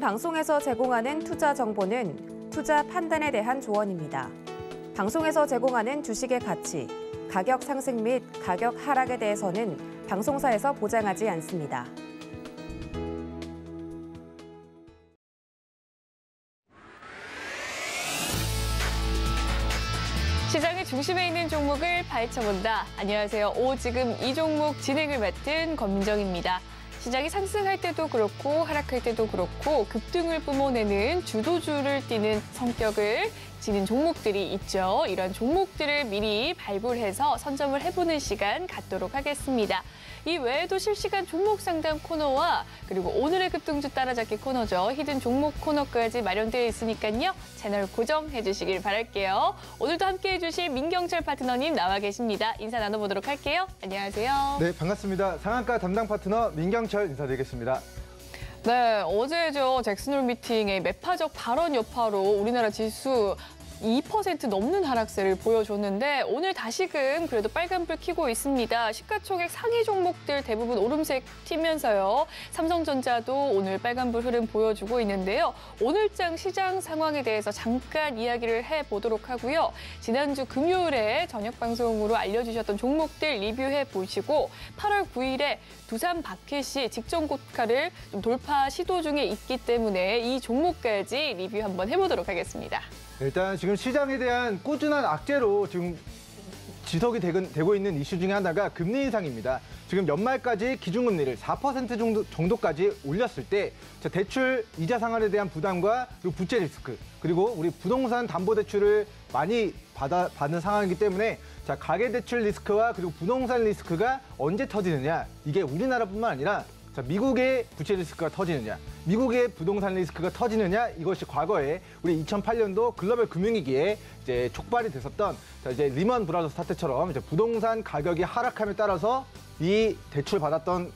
본 방송에서 제공하는 투자 정보는 투자 판단에 대한 조언입니다. 방송에서 제공하는 주식의 가치, 가격 상승 및 가격 하락에 대해서는 방송사에서 보장하지 않습니다. 시장의 중심에 있는 종목을 파헤쳐본다. 안녕하세요. 오 지금 이 종목 진행을 맡은 권민정입니다. 시장이 상승할 때도 그렇고 하락할 때도 그렇고 급등을 뿜어내는 주도주를 띠는 성격을 지닌 종목들이 있죠. 이런 종목들을 미리 발굴해서 선점을 해보는 시간 갖도록 하겠습니다. 이 외에도 실시간 종목 상담 코너와 그리고 오늘의 급등주 따라잡기 코너죠. 히든 종목 코너까지 마련되어 있으니까요. 채널 고정해 주시길 바랄게요. 오늘도 함께해 주실 민경철 파트너님 나와 계십니다. 인사 나눠보도록 할게요. 안녕하세요. 네, 반갑습니다. 상한가 담당 파트너 민경철 인사드리겠습니다. 네, 어제죠. 잭슨홀 미팅의 매파적 발언 여파로 우리나라 지수 2% 넘는 하락세를 보여줬는데 오늘 다시금 그래도 빨간불 켜고 있습니다. 시가총액 상위 종목들 대부분 오름색 튀면서요. 삼성전자도 오늘 빨간불 흐름 보여주고 있는데요. 오늘장 시장 상황에 대해서 잠깐 이야기를 해보도록 하고요. 지난주 금요일에 저녁 방송으로 알려주셨던 종목들 리뷰해 보시고 8월 9일에 두산 바켓이 직전 고가를 좀 돌파 시도 중에 있기 때문에 이 종목까지 리뷰 한번 해보도록 하겠습니다. 일단 지금 시장에 대한 꾸준한 악재로 지금 지속이 되고 있는 이슈 중에 하나가 금리 인상입니다. 지금 연말까지 기준금리를 4% 정도, 정도까지 올렸을 때 대출 이자 상환에 대한 부담과 그리고 부채 리스크 그리고 우리 부동산 담보 대출을 많이 받아, 받는 상황이기 때문에 자 가계 대출 리스크와 그리고 부동산 리스크가 언제 터지느냐 이게 우리나라뿐만 아니라 자, 미국의 부채 리스크가 터지느냐, 미국의 부동산 리스크가 터지느냐 이것이 과거에 우리 2008년도 글로벌 금융위기에 이제 촉발이 됐었던 자, 이제 리먼 브라더스 사태처럼 이제 부동산 가격이 하락함에 따라서 이 대출 받았던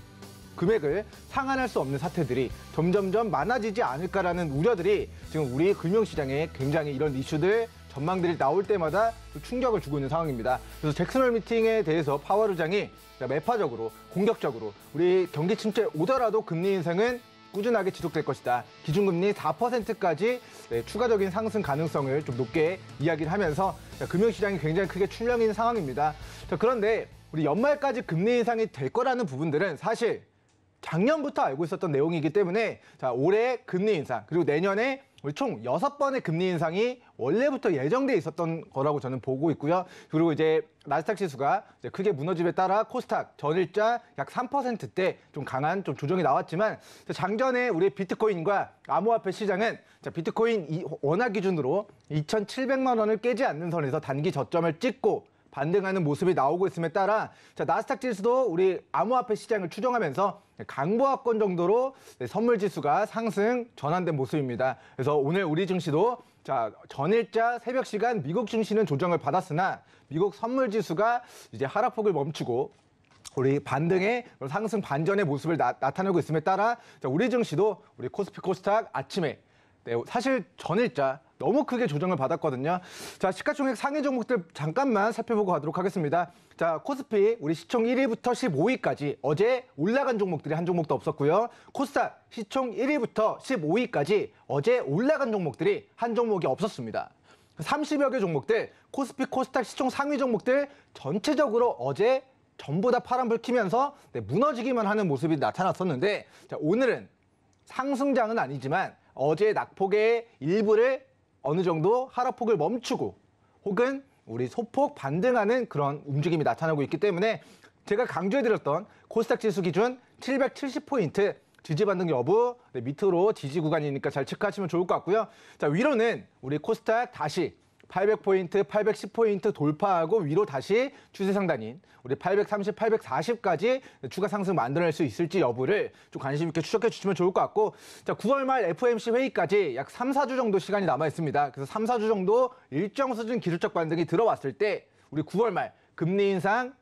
금액을 상환할 수 없는 사태들이 점점점 많아지지 않을까라는 우려들이 지금 우리 금융시장에 굉장히 이런 이슈들 전망들이 나올 때마다 충격을 주고 있는 상황입니다. 그래서 잭슨홀 미팅에 대해서 파월 의장이 매파적으로 공격적으로 우리 경기 침체 오더라도 금리 인상은 꾸준하게 지속될 것이다. 기준금리 4%까지 네, 추가적인 상승 가능성을 좀 높게 이야기를 하면서 금융시장이 굉장히 크게 출렁이는 상황입니다. 자, 그런데 우리 연말까지 금리 인상이 될 거라는 부분들은 사실 작년부터 알고 있었던 내용이기 때문에 자 올해 금리 인상 그리고 내년에 총 여섯 번의 금리 인상이 원래부터 예정돼 있었던 거라고 저는 보고 있고요. 그리고 이제 나스닥 지수가 이제 크게 무너짐에 따라 코스닥 전일자 약 3%대 좀 강한 좀 조정이 나왔지만 장전에 우리 비트코인과 암호화폐 시장은 자, 비트코인 원화 기준으로 2,700만 원을 깨지 않는 선에서 단기 저점을 찍고 반등하는 모습이 나오고 있음에 따라 자, 나스닥 지수도 우리 암호화폐 시장을 추정하면서 강보합권 정도로 네, 선물 지수가 상승 전환된 모습입니다. 그래서 오늘 우리 증시도 자, 전일자 새벽 시간 미국 증시는 조정을 받았으나 미국 선물 지수가 이제 하락폭을 멈추고 우리 반등의 상승 반전의 모습을 나, 타내고 있음에 따라 자, 우리 증시도 우리 코스피 코스닥 아침에 네, 사실 전일자 너무 크게 조정을 받았거든요. 자, 시가총액 상위 종목들 잠깐만 살펴보고 가도록 하겠습니다. 자, 코스피 우리 시총 1위부터 15위까지 어제 올라간 종목들이 한 종목도 없었고요. 코스닥 시총 1위부터 15위까지 어제 올라간 종목들이 한 종목이 없었습니다. 30여 개 종목들, 코스피 코스닥 시총 상위 종목들 전체적으로 어제 전부 다 파란불 키면서 네, 무너지기만 하는 모습이 나타났었는데 자, 오늘은 상승장은 아니지만 어제 낙폭의 일부를 어느 정도 하락폭을 멈추고 혹은 우리 소폭 반등하는 그런 움직임이 나타나고 있기 때문에 제가 강조해드렸던 코스닥 지수 기준 770포인트 지지 반등 여부 네, 밑으로 지지 구간이니까 잘 체크하시면 좋을 것 같고요. 자 위로는 우리 코스닥 다시 800포인트, 810포인트 돌파하고 위로 다시 추세 상단인 우리 830, 840까지 추가 상승 만들어낼 수 있을지 여부를 좀 관심 있게 추적해 주시면 좋을 것 같고 자 9월 말 FOMC 회의까지 약 3, 4주 정도 시간이 남아 있습니다. 그래서 3, 4주 정도 일정 수준 기술적 반등이 들어왔을 때 우리 9월 말 금리 인상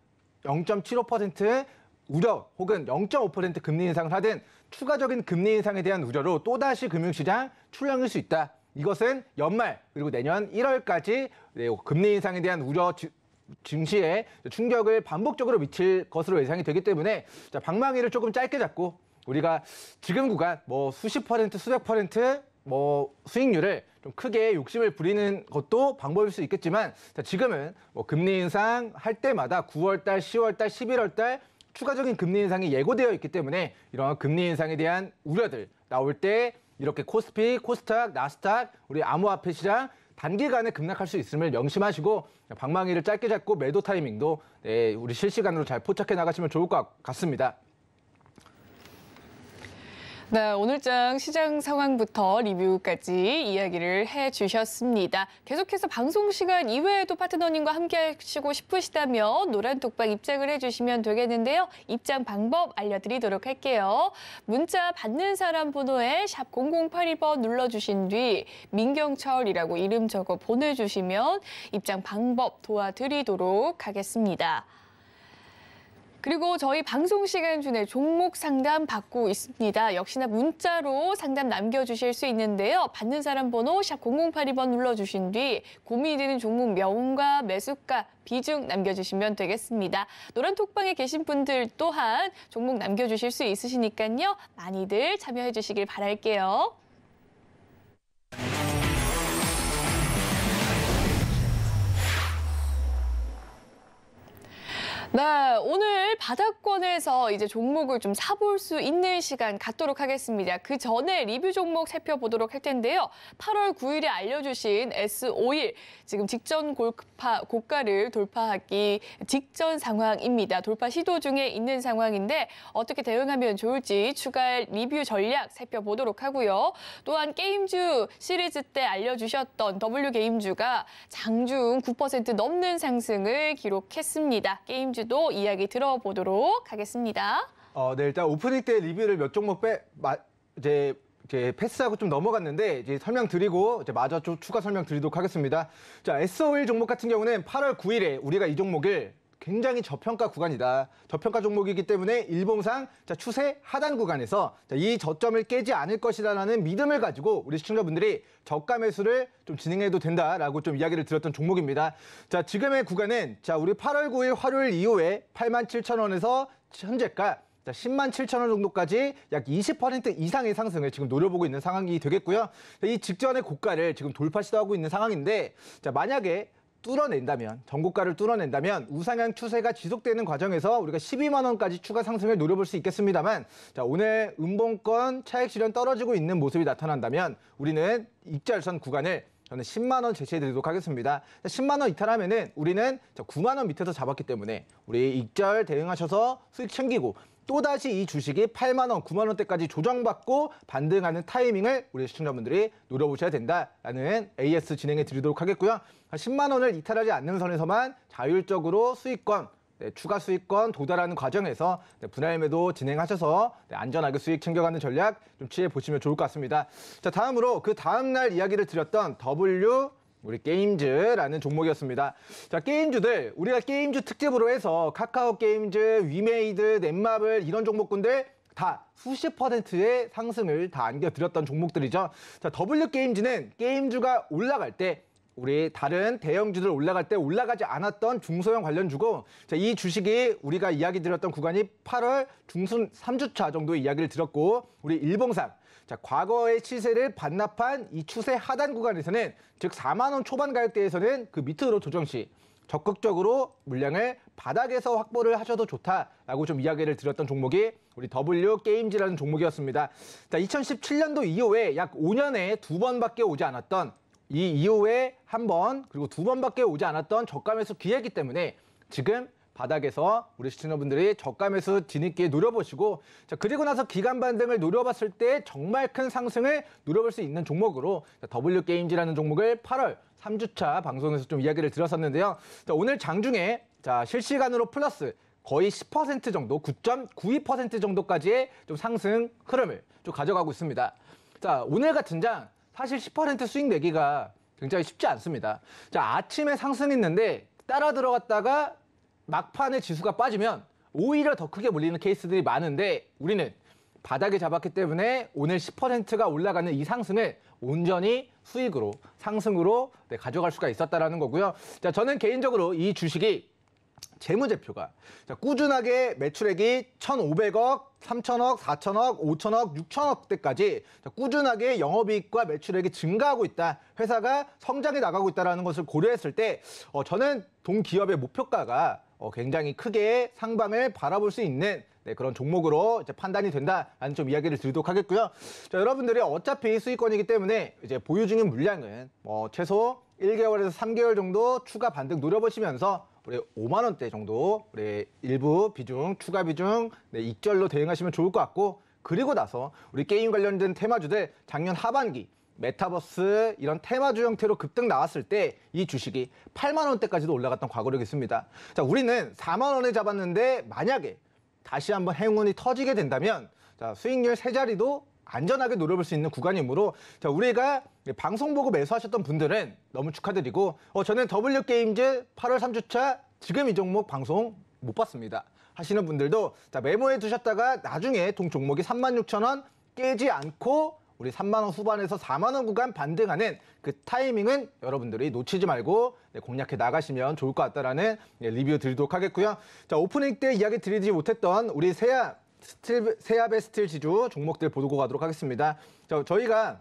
0.75% 우려 혹은 0.5% 금리 인상을 하든 추가적인 금리 인상에 대한 우려로 또다시 금융시장 출렁일 수 있다. 이것은 연말 그리고 내년 1월까지 금리 인상에 대한 우려 증시에 충격을 반복적으로 미칠 것으로 예상이 되기 때문에 자, 방망이를 조금 짧게 잡고 우리가 지금 구간 뭐 수십 퍼센트, 수백 퍼센트 뭐 수익률을 좀 크게 욕심을 부리는 것도 방법일 수 있겠지만 자, 지금은 뭐 금리 인상 할 때마다 9월 달, 10월 달, 11월 달 추가적인 금리 인상이 예고되어 있기 때문에 이런 금리 인상에 대한 우려들 나올 때 이렇게 코스피, 코스닥, 나스닥, 우리 암호화폐 시장 단기간에 급락할 수 있음을 명심하시고 방망이를 짧게 잡고 매도 타이밍도 네, 우리 실시간으로 잘 포착해 나가시면 좋을 것 같습니다. 네, 오늘장 시장 상황부터 리뷰까지 이야기를 해주셨습니다. 계속해서 방송 시간 이외에도 파트너님과 함께 하시고 싶으시다면 노란 톡방 입장을 해주시면 되겠는데요. 입장 방법 알려드리도록 할게요. 문자 받는 사람 번호에 샵 0082번 눌러주신 뒤 민경철이라고 이름 적어 보내주시면 입장 방법 도와드리도록 하겠습니다. 그리고 저희 방송 시간 중에 종목 상담 받고 있습니다. 역시나 문자로 상담 남겨주실 수 있는데요. 받는 사람 번호 샵 0082번 눌러주신 뒤 고민이 되는 종목 명과 매수가 비중 남겨주시면 되겠습니다. 노란 톡방에 계신 분들 또한 종목 남겨주실 수 있으시니까요. 많이들 참여해 주시길 바랄게요. 네, 오늘 바닥권에서 이제 종목을 좀 사볼 수 있는 시간 갖도록 하겠습니다. 그 전에 리뷰 종목 살펴보도록 할 텐데요. 8월 9일에 알려주신 S51 지금 직전 골파, 고가를 돌파하기 직전 상황입니다. 돌파 시도 중에 있는 상황인데 어떻게 대응하면 좋을지 추가 리뷰 전략 살펴보도록 하고요. 또한 게임주 시리즈 때 알려주셨던 W 게임주가 장중 9% 넘는 상승을 기록했습니다. 게임주 도 이야기 들어보도록 하겠습니다. 어, 네, 일단 오프닝 때 리뷰를 몇 종목 빼, 마, 이제, 이제 패스하고 좀 넘어갔는데, 이제 설명드리고, 이제 마저 좀 추가 설명드리도록 하겠습니다. 자, S51 종목 같은 경우는 8월 9일에 우리가 이 종목을 굉장히 저평가 구간이다. 저평가 종목이기 때문에 일봉상 자, 추세 하단 구간에서 자, 이 저점을 깨지 않을 것이다라는 믿음을 가지고 우리 시청자분들이 저가 매수를 좀 진행해도 된다라고 좀 이야기를 드렸던 종목입니다. 자, 지금의 구간은 자, 우리 8월 9일 화요일 이후에 87,000원에서 현재가 자, 10만 7천 원 정도까지 약 20% 이상의 상승을 지금 노려보고 있는 상황이 되겠고요. 자, 이 직전의 고가를 지금 돌파 시도하고 있는 상황인데, 자, 만약에 뚫어낸다면 전고가를 뚫어낸다면 우상향 추세가 지속되는 과정에서 우리가 12만 원까지 추가 상승을 노려볼 수 있겠습니다만 자 오늘 음봉권 차익 실현 떨어지고 있는 모습이 나타난다면 우리는 익절선 구간을 저는 10만 원 제시해 드리도록 하겠습니다. 10만 원 이탈하면은 우리는 9만 원 밑에서 잡았기 때문에 우리 익절 대응하셔서 수익 챙기고 또다시 이 주식이 8만 원, 9만 원대까지 조정받고 반등하는 타이밍을 우리 시청자분들이 노려보셔야 된다라는 AS 진행해 드리도록 하겠고요. 10만 원을 이탈하지 않는 선에서만 자율적으로 수익권 네, 추가 수익권 도달하는 과정에서 네, 분할 매도 진행하셔서 네, 안전하게 수익 챙겨가는 전략 좀 취해 보시면 좋을 것 같습니다. 자 다음으로 그 다음 날 이야기를 드렸던 W 우리 게임즈라는 종목이었습니다. 자, 게임주들, 우리가 게임주 특집으로 해서 카카오 게임즈, 위메이드, 넷마블 이런 종목군들 다 수십 퍼센트의 상승을 다 안겨드렸던 종목들이죠. 자, W 게임즈는 게임주가 올라갈 때 우리 다른 대형주들 올라갈 때 올라가지 않았던 중소형 관련주고 자, 이 주식이 우리가 이야기 드렸던 구간이 8월 중순 3주차 정도 이야기를 드렸고 우리 일봉상 자, 과거의 시세를 반납한 이 추세 하단 구간에서는 즉 4만 원 초반 가격대에서는 그 밑으로 조정 시 적극적으로 물량을 바닥에서 확보를 하셔도 좋다라고 좀 이야기를 드렸던 종목이 우리 W 게임즈라는 종목이었습니다. 자, 2017년도 이후에 약 5년에 두 번밖에 오지 않았던 이 이후에 한 번 그리고 두 번밖에 오지 않았던 저가 매수 기회이기 때문에 지금 바닥에서 우리 시청자분들이 저가 매수 뒤늦게 노려보시고 자 그리고 나서 기간 반등을 노려봤을 때 정말 큰 상승을 노려볼 수 있는 종목으로 자, W 게임즈라는 종목을 8월 3주차 방송에서 좀 이야기를 드렸었는데요. 자, 오늘 장중에 자 실시간으로 플러스 거의 10% 정도, 9.92% 정도까지의 좀 상승 흐름을 좀 가져가고 있습니다. 자 오늘 같은 장 사실 10% 수익 내기가 굉장히 쉽지 않습니다. 자 아침에 상승했는데 따라 들어갔다가 막판에 지수가 빠지면 오히려 더 크게 몰리는 케이스들이 많은데 우리는 바닥에 잡았기 때문에 오늘 10%가 올라가는 이 상승을 온전히 수익으로 상승으로 네, 가져갈 수가 있었다라는 거고요. 자, 저는 개인적으로 이 주식이 재무제표가 자, 꾸준하게 매출액이 1,500억, 3천억, 4천억, 5천억, 6천억대까지 꾸준하게 영업이익과 매출액이 증가하고 있다. 회사가 성장해 나가고 있다는 것을 고려했을 때 어, 저는 동기업의 목표가가 어, 굉장히 크게 상방을 바라볼 수 있는 네, 그런 종목으로 이제 판단이 된다라는 좀 이야기를 드리도록 하겠고요. 자, 여러분들이 어차피 수익권이기 때문에 이제 보유 중인 물량은 뭐 최소 1개월에서 3개월 정도 추가 반등 노려보시면서 우리 5만 원대 정도 우리 일부 비중 추가 비중 네, 익절로 대응하시면 좋을 것 같고 그리고 나서 우리 게임 관련된 테마주들 작년 하반기 메타버스 이런 테마주 형태로 급등 나왔을 때 이 주식이 8만 원대까지도 올라갔던 과거력이 있습니다. 자, 우리는 4만 원에 잡았는데 만약에 다시 한번 행운이 터지게 된다면 자, 수익률 세 자리도 안전하게 노려볼 수 있는 구간이므로 자, 우리가 방송 보고 매수하셨던 분들은 너무 축하드리고 어, 저는 W 게임즈 8월 3주차 지금 이 종목 방송 못 봤습니다. 하시는 분들도 자, 메모해 두셨다가 나중에 동 종목이 36,000원 깨지 않고 우리 3만 원 후반에서 4만 원 구간 반등하는 그 타이밍은 여러분들이 놓치지 말고 네, 공략해 나가시면 좋을 것 같다라는 네, 리뷰 드리도록 하겠고요. 자 오프닝 때 이야기 드리지 못했던 우리 세아 스틸 세아베스틸 지주 종목들 보고 가도록 하겠습니다. 자, 저희가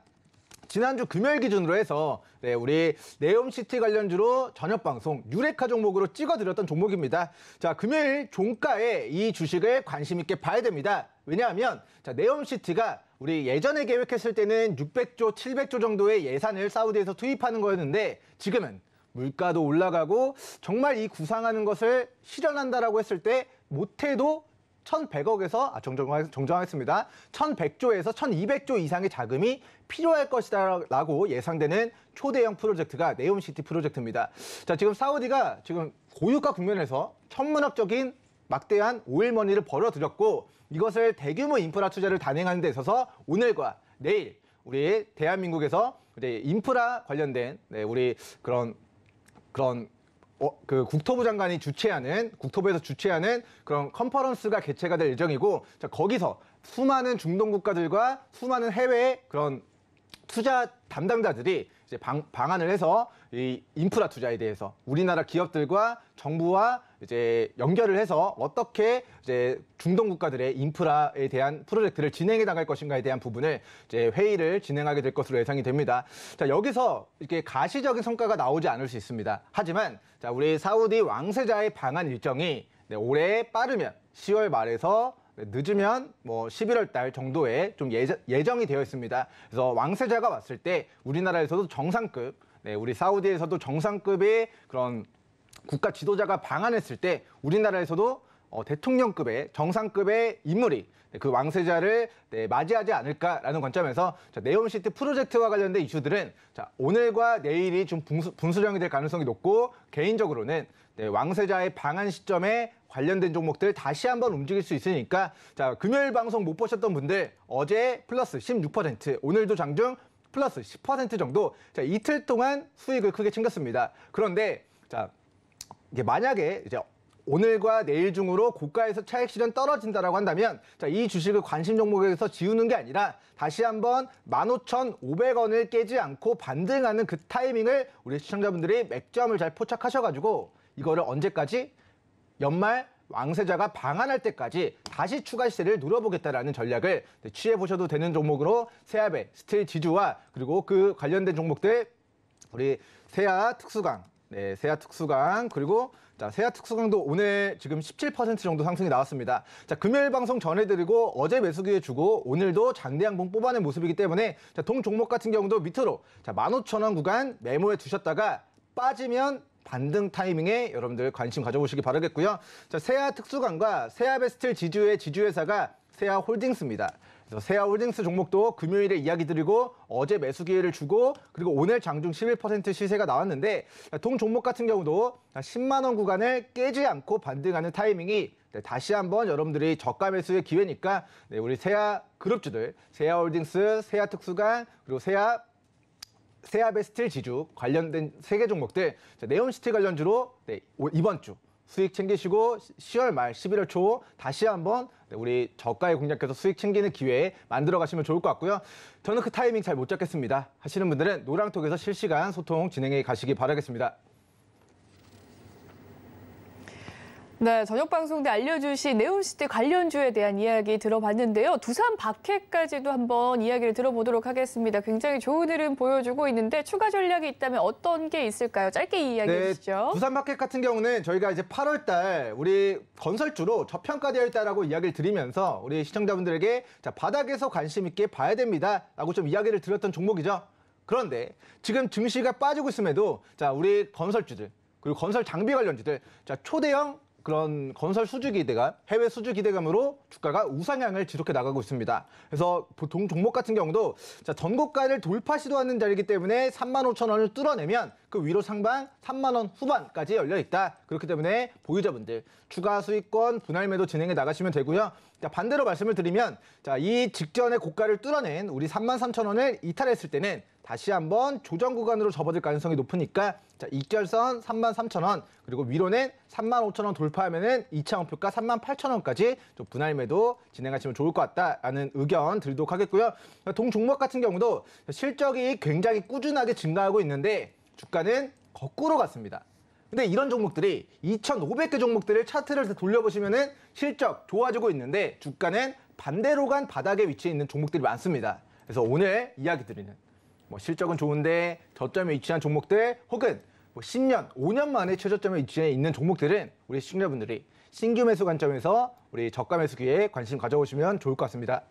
지난주 금요일 기준으로 해서 네, 우리 네옴시티 관련주로 저녁 방송 유레카 종목으로 찍어드렸던 종목입니다. 자 금요일 종가에 이 주식을 관심 있게 봐야 됩니다. 왜냐하면 자 네옴시티가 우리 예전에 계획했을 때는 600조, 700조 정도의 예산을 사우디에서 투입하는 거였는데 지금은 물가도 올라가고 정말 이 구상하는 것을 실현한다라고 했을 때 못해도 1,100억에서 아 정정하, 정정하겠습니다. 1,100조에서 1,200조 이상의 자금이 필요할 것이다라고 예상되는 초대형 프로젝트가 네옴시티 프로젝트입니다. 자, 지금 사우디가 지금 고유가 국면에서 천문학적인 막대한 오일머니를 벌어들였고 이것을 대규모 인프라 투자를 단행하는 데 있어서 오늘과 내일 우리 대한민국에서 이제 인프라 관련된 네, 우리 그런 그런 어, 그 국토부 장관이 주최하는 국토부에서 주최하는 그런 컨퍼런스가 개최가 될 예정이고 자, 거기서 수많은 중동 국가들과 수많은 해외 그런 투자 담당자들이 이제 방, 방안을 해서 이 인프라 투자에 대해서 우리나라 기업들과 정부와 이제 연결을 해서 어떻게 이제 중동 국가들의 인프라에 대한 프로젝트를 진행해 나갈 것인가에 대한 부분을 이제 회의를 진행하게 될 것으로 예상이 됩니다. 자, 여기서 이렇게 가시적인 성과가 나오지 않을 수 있습니다. 하지만 자, 우리 사우디 왕세자의 방한 일정이 네, 올해 빠르면 10월 말에서 네, 늦으면 뭐 11월 달 정도에 좀 예정, 예정이 되어 있습니다. 그래서 왕세자가 왔을 때 우리나라에서도 정상급, 네, 우리 사우디에서도 정상급의 그런 국가 지도자가 방한했을 때 우리나라에서도 어, 대통령급의 정상급의 인물이 네, 그 왕세자를 네, 맞이하지 않을까라는 관점에서 자, 네옴시티 프로젝트와 관련된 이슈들은 자, 오늘과 내일이 좀 분수, 분수령이 될 가능성이 높고 개인적으로는 네, 왕세자의 방한 시점에 관련된 종목들 다시 한번 움직일 수 있으니까 자 금요일 방송 못 보셨던 분들 어제 플러스 16% 오늘도 장중 플러스 10% 정도 자 이틀 동안 수익을 크게 챙겼습니다. 그런데 자 이게 만약에 이제 오늘과 내일 중으로 고가에서 차익 실현 떨어진다라고 한다면 자, 이 주식을 관심 종목에서 지우는 게 아니라 다시 한번 15,500원을 깨지 않고 반등하는 그 타이밍을 우리 시청자분들이 맥점을 잘 포착하셔가지고 이거를 언제까지 연말 왕세자가 방한할 때까지 다시 추가 시세를 노려보겠다라는 전략을 네, 취해 보셔도 되는 종목으로 세아베스틸 지주와 그리고 그 관련된 종목들 우리 세아 특수강, 네, 세아 특수강 그리고 자, 세아 특수강도 오늘 지금 17% 정도 상승이 나왔습니다. 자, 금요일 방송 전해드리고 어제 매수 기회 주고 오늘도 장대양봉 뽑아낸 모습이기 때문에 자, 동 종목 같은 경우도 밑으로 자, 15,000원 구간 메모해 두셨다가 빠지면 반등 타이밍에 여러분들 관심 가져보시기 바라겠고요. 자, 세아 특수강과 세아베스틸 지주의 지주회사가 세아 홀딩스입니다. 그래서 세아 홀딩스 종목도 금요일에 이야기 드리고 어제 매수 기회를 주고 그리고 오늘 장중 11% 시세가 나왔는데 동 종목 같은 경우도 10만 원 구간을 깨지 않고 반등하는 타이밍이 네, 다시 한번 여러분들이 저가 매수의 기회니까 네, 우리 세아 그룹주들 세아 홀딩스, 세아 특수강 그리고 세아 세아베스틸 지주 관련된 세개 종목들 자, 네옴시티 관련주로 네, 이번 주 수익 챙기시고 10월 말 11월 초 다시 한번 네, 우리 저가에 공략해서 수익 챙기는 기회 만들어 가시면 좋을 것 같고요. 저는 그 타이밍 잘 못 잡겠습니다. 하시는 분들은 노랑톡에서 실시간 소통 진행해 가시기 바라겠습니다. 네, 저녁 방송 때 알려주신 네옴시티 관련주에 대한 이야기 들어봤는데요. 두산밥캣까지도 한번 이야기를 들어보도록 하겠습니다. 굉장히 좋은 흐름 보여주고 있는데 추가 전략이 있다면 어떤 게 있을까요? 짧게 이야기해 주시죠. 두산 마켓 같은 경우는 저희가 이제 8월 달 우리 건설주로 저평가되어 있다라고 이야기를 드리면서 우리 시청자분들에게 자, 바닥에서 관심 있게 봐야 됩니다 라고 좀 이야기를 드렸던 종목이죠. 그런데 지금 증시가 빠지고 있음에도 자, 우리 건설주들 그리고 건설 장비 관련주들 자, 초대형 그런 건설 수주 기대감, 해외 수주 기대감으로 주가가 우상향을 지속해 나가고 있습니다. 그래서 보통 종목 같은 경우도 자, 전고가를 돌파 시도하는 자리이기 때문에 3만 5천 원을 뚫어내면 그 위로 상방 3만 원 후반까지 열려 있다. 그렇기 때문에 보유자분들 추가 수익권 분할 매도 진행해 나가시면 되고요. 자, 반대로 말씀을 드리면 자, 이 직전에 고가를 뚫어낸 우리 3만 3천 원을 이탈했을 때는 다시 한번 조정 구간으로 접어들 가능성이 높으니까 자, 익절선 3만 3천 원 그리고 위로는 3만 5천 원 돌파하면은 2차 목표가 3만 8천 원까지 좀 분할 매도 진행하시면 좋을 것 같다라는 의견 드리도록 하겠고요. 동 종목 같은 경우도 실적이 굉장히 꾸준하게 증가하고 있는데 주가는 거꾸로 갔습니다. 근데 이런 종목들이 2,500개 종목들을 차트를 돌려보시면은 실적 좋아지고 있는데 주가는 반대로 간 바닥에 위치해 있는 종목들이 많습니다. 그래서 오늘 이야기 드리는 뭐 실적은 좋은데 저점에 위치한 종목들 혹은 뭐 10년, 5년 만에 최저점에 위치해 있는 종목들은 우리 시청자분들이 신규 매수 관점에서 우리 저가 매수 기회에 관심 가져오시면 좋을 것 같습니다.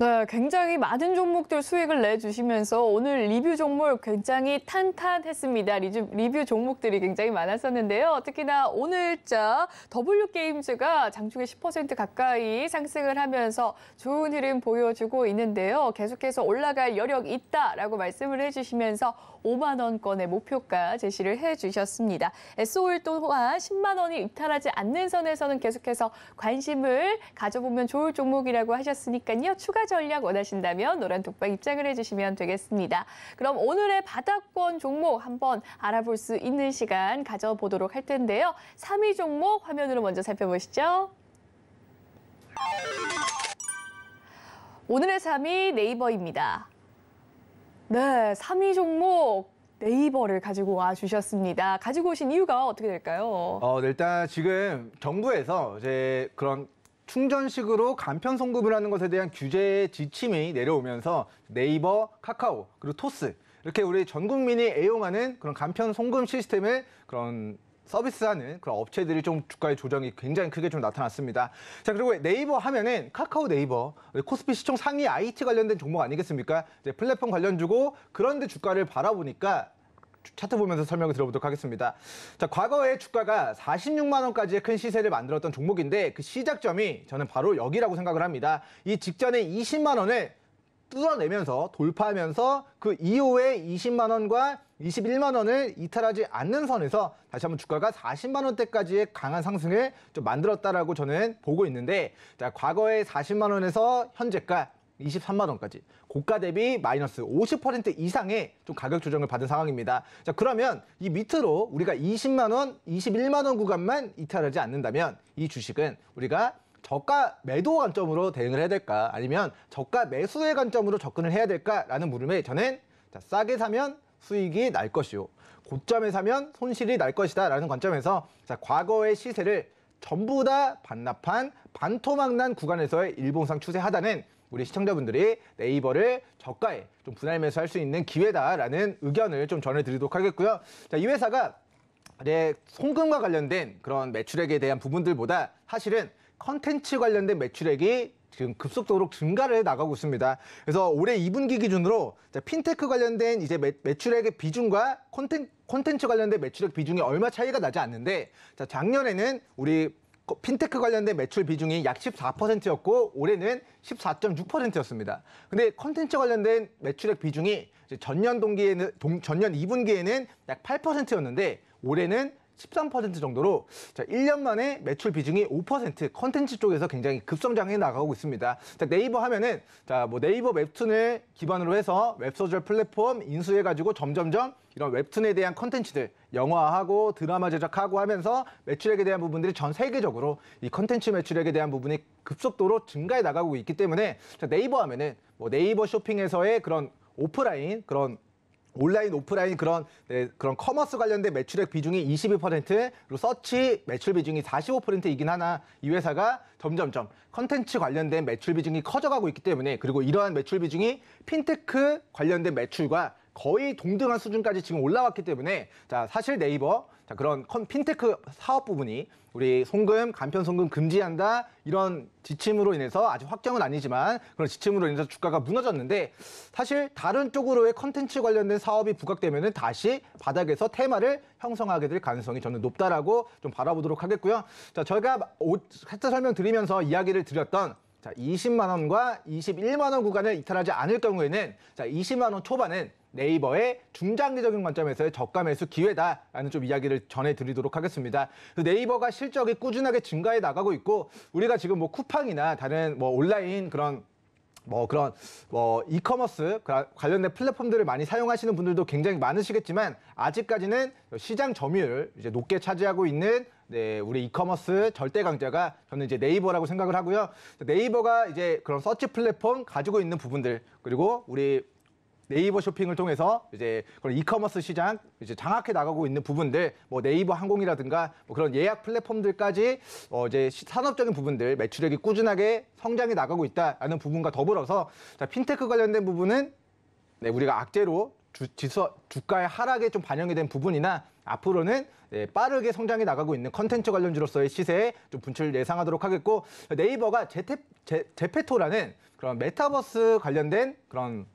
네, 굉장히 많은 종목들 수익을 내주시면서 오늘 리뷰 종목 굉장히 탄탄했습니다. 리뷰, 리뷰 종목들이 굉장히 많았었는데요. 특히나 오늘자 W게임즈가 장중에 10% 가까이 상승을 하면서 좋은 흐름 보여주고 있는데요. 계속해서 올라갈 여력 있다라고 말씀을 해주시면서 5만 원권의 목표가 제시를 해주셨습니다. SO일 또한 10만 원이 이탈하지 않는 선에서는 계속해서 관심을 가져보면 좋을 종목이라고 하셨으니까요. 추가 전략 원하신다면 노란 독박 입장을 해주시면 되겠습니다. 그럼 오늘의 바닥권 종목 한번 알아볼 수 있는 시간 가져보도록 할 텐데요. 3위 종목 화면으로 먼저 살펴보시죠. 오늘의 3위 네이버입니다. 네, 3위 종목 네이버를 가지고 와 주셨습니다. 가지고 오신 이유가 어떻게 될까요? 어, 네, 일단 지금 정부에서 이제 그런 충전식으로 간편 송금을 하는 것에 대한 규제 지침이 내려오면서 네이버, 카카오, 그리고 토스 이렇게 우리 전 국민이 애용하는 그런 간편 송금 시스템을 그런 서비스하는 그런 업체들이 좀 주가의 조정이 굉장히 크게 좀 나타났습니다. 자 그리고 네이버 하면은 카카오 네이버 코스피 시총 상위 IT 관련된 종목 아니겠습니까? 이제 플랫폼 관련주고 그런데 주가를 바라보니까 차트 보면서 설명을 들어보도록 하겠습니다. 자, 과거에 주가가 46만 원까지의 큰 시세를 만들었던 종목인데 그 시작점이 저는 바로 여기라고 생각을 합니다. 이 직전에 20만 원을 뚫어내면서 돌파하면서 그 이후에 20만 원과 21만 원을 이탈하지 않는 선에서 다시 한번 주가가 40만 원대까지의 강한 상승을 좀 만들었다라고 저는 보고 있는데 자, 과거에 40만 원에서 현재가 23만 원까지. 고가 대비 마이너스 50% 이상의 좀 가격 조정을 받은 상황입니다. 자 그러면 이 밑으로 우리가 20만 원, 21만 원 구간만 이탈하지 않는다면 이 주식은 우리가 저가 매도 관점으로 대응을 해야 될까? 아니면 저가 매수의 관점으로 접근을 해야 될까라는 물음에 저는 자, 싸게 사면 수익이 날 것이요 고점에 사면 손실이 날 것이다라는 관점에서 자, 과거의 시세를 전부 다 반납한 반토막난 구간에서의 일봉상 추세 하단은 우리 시청자분들이 네이버를 저가에 좀 분할 매수할 수 있는 기회다라는 의견을 좀 전해드리도록 하겠고요. 자, 이 회사가 네, 송금과 관련된 그런 매출액에 대한 부분들보다 사실은 컨텐츠 관련된 매출액이 지금 급속도로 증가를 해 나가고 있습니다. 그래서 올해 2분기 기준으로 자, 핀테크 관련된 이제 매, 매출액의 비중과 콘텐, 콘텐츠 관련된 매출액 비중이 얼마 차이가 나지 않는데 자, 작년에는 우리 핀테크 관련된 매출 비중이 약 14%였고 올해는 14.6%였습니다. 근데 컨텐츠 관련된 매출액 비중이 전년 동기에는 동, 전년 2분기에는 약 8%였는데 올해는 13% 정도로 자, 1년 만에 매출 비중이 5% 컨텐츠 쪽에서 굉장히 급성장해 나가고 있습니다. 자, 네이버 하면은 자, 뭐 네이버 웹툰을 기반으로 해서 웹소설 플랫폼 인수해 가지고 점점점 이런 웹툰에 대한 컨텐츠들 영화하고 드라마 제작하고 하면서 매출액에 대한 부분들이 전 세계적으로 이 컨텐츠 매출액에 대한 부분이 급속도로 증가해 나가고 있기 때문에 자, 네이버 하면은 뭐 네이버 쇼핑에서의 그런 오프라인 그런 온라인, 오프라인 그런 네, 그런 commerce 관련된 매출액 비중이 22% 그리고 서치 매출 비중이 45%이긴 하나 이 회사가 점점점 컨텐츠 관련된 매출 비중이 커져가고 있기 때문에 그리고 이러한 매출 비중이 핀테크 관련된 매출과 거의 동등한 수준까지 지금 올라왔기 때문에 자 사실 네이버 자 그런 컨, 핀테크 사업 부분이 우리 송금 간편 송금 금지한다 이런 지침으로 인해서 아직 확정은 아니지만 그런 지침으로 인해서 주가가 무너졌는데 사실 다른 쪽으로의 컨텐츠 관련된 사업이 부각되면은 다시 바닥에서 테마를 형성하게 될 가능성이 저는 높다라고 좀 바라보도록 하겠고요. 자 저희가 오- 살짝 설명드리면서 이야기를 드렸던 자, 20만 원과 21만 원 구간을 이탈하지 않을 경우에는 자, 20만 원 초반은 네이버의 중장기적인 관점에서의 저가 매수 기회다라는 좀 이야기를 전해드리도록 하겠습니다. 그 네이버가 실적이 꾸준하게 증가해 나가고 있고 우리가 지금 뭐 쿠팡이나 다른 뭐 온라인 그런 뭐 그런 뭐 이커머스 그 관련된 플랫폼들을 많이 사용하시는 분들도 굉장히 많으시겠지만 아직까지는 시장 점유율 이제 높게 차지하고 있는 네, 우리 이커머스 절대 강자가 저는 이제 네이버라고 생각을 하고요. 네이버가 이제 그런 서치 플랫폼 가지고 있는 부분들 그리고 우리 네이버 쇼핑을 통해서 이제 그런 이커머스 시장 이제 장악해 나가고 있는 부분들 뭐 네이버 항공이라든가 뭐 그런 예약 플랫폼들까지 어 이제 시- 산업적인 부분들 매출액이 꾸준하게 성장해 나가고 있다라는 부분과 더불어서 자, 핀테크 관련된 부분은 네, 우리가 악재로 주, 지수, 주가의 하락에 좀 반영이 된 부분이나 앞으로는 네, 빠르게 성장해 나가고 있는 컨텐츠 관련주로서의 시세에 좀 분출 예상하도록 하겠고 네이버가 제테, 제, 제페토라는 그런 메타버스 관련된 그런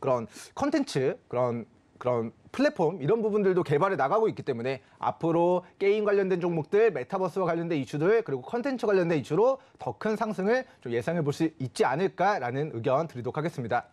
그런 컨텐츠 그런 그런 플랫폼 이런 부분들도 개발해 나가고 있기 때문에 앞으로 게임 관련된 종목들, 메타버스와 관련된 이슈들 그리고 컨텐츠 관련된 이슈로 더 큰 상승을 좀 예상해 볼 수 있지 않을까라는 의견 드리도록 하겠습니다.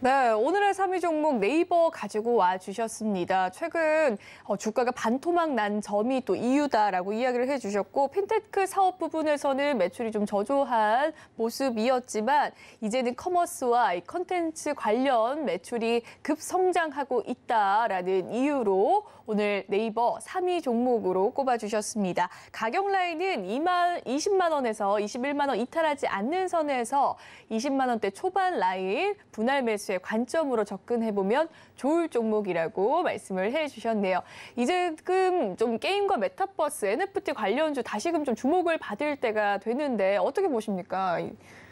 네, 오늘의 3위 종목 네이버 가지고 와 주셨습니다. 최근 어, 주가가 반토막 난 점이 또 이유다라고 이야기를 해주셨고 핀테크 사업 부분에서는 매출이 좀 저조한 모습이었지만 이제는 commerce와 이 컨텐츠 관련 매출이 급성장하고 있다라는 이유로 오늘 네이버 3위 종목으로 꼽아주셨습니다. 가격 라인은 2만, 20만 원에서 21만 원 이탈하지 않는 선에서 20만 원대 초반 라인 분할 매수 의 관점으로 접근해보면 좋을 종목이라고 말씀을 해주셨네요. 이제금 좀 게임과 메타버스, NFT 관련주 다시금 좀 주목을 받을 때가 되는데 어떻게 보십니까?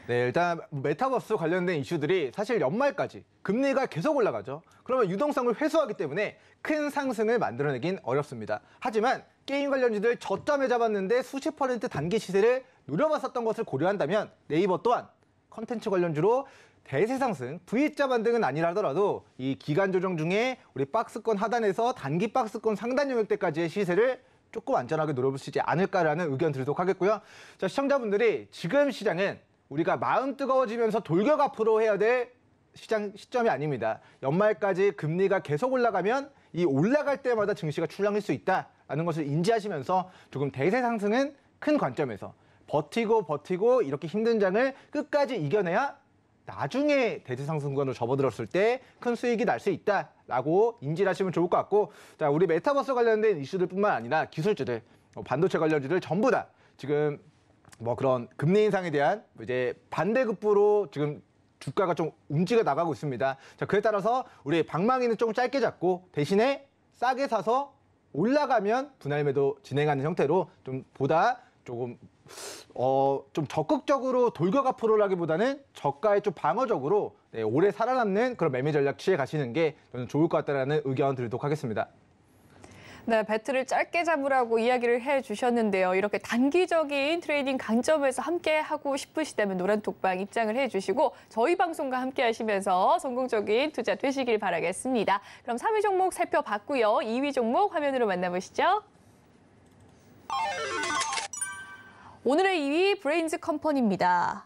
네, 일단 메타버스 관련된 이슈들이 사실 연말까지 금리가 계속 올라가죠. 그러면 유동성을 회수하기 때문에 큰 상승을 만들어내긴 어렵습니다. 하지만 게임 관련주들 저점에 잡았는데 수십 퍼센트 단기 시세를 노려봤었던 것을 고려한다면 네이버 또한 컨텐츠 관련주로 대세 상승, V자 반등은 아니라 하더라도 이 기간 조정 중에 우리 박스권 하단에서 단기 박스권 상단 영역대까지의 시세를 조금 안전하게 있지 않을까라는 의견 드리도록 하겠고요. 자, 시청자분들이 지금 시장은 우리가 마음 뜨거워지면서 돌격 앞으로 해야 될 시장 시점이 아닙니다. 연말까지 금리가 계속 올라가면 이 올라갈 때마다 증시가 출렁일 수 있다라는 것을 인지하시면서 조금 대세 상승은 큰 관점에서 버티고 버티고 이렇게 힘든 장을 끝까지 이겨내야 나중에 대세 상승권으로 접어들었을 때 큰 수익이 날 수 있다라고 인지를 하시면 좋을 것 같고 자 우리 메타버스 관련된 이슈들 뿐만 아니라 기술주들 어, 반도체 관련주들 전부 다 지금 뭐 그런 금리 인상에 대한 이제 반대급부로 지금 주가가 좀 움직여 나가고 있습니다. 자, 그에 따라서 우리 방망이는 조금 짧게 잡고 대신에 싸게 사서 올라가면 분할 매도 진행하는 형태로 좀 보다 조금 어, 좀 적극적으로 돌격 앞으로라기보다는 저가에 좀 방어적으로 네, 오래 살아남는 그런 매매 전략 취해 가시는 게 저는 좋을 것 같다라는 의견 드리도록 하겠습니다. 네, 배트를 짧게 잡으라고 이야기를 해 주셨는데요. 이렇게 단기적인 trading 관점에서 함께 하고 싶으시다면 노란톡방 입장을 해 주시고 저희 방송과 함께 하시면서 성공적인 투자 되시길 바라겠습니다. 그럼 3위 종목 살펴봤고요. 2위 종목 화면으로 만나보시죠. 오늘의 2위 브레인즈 컴퍼니입니다.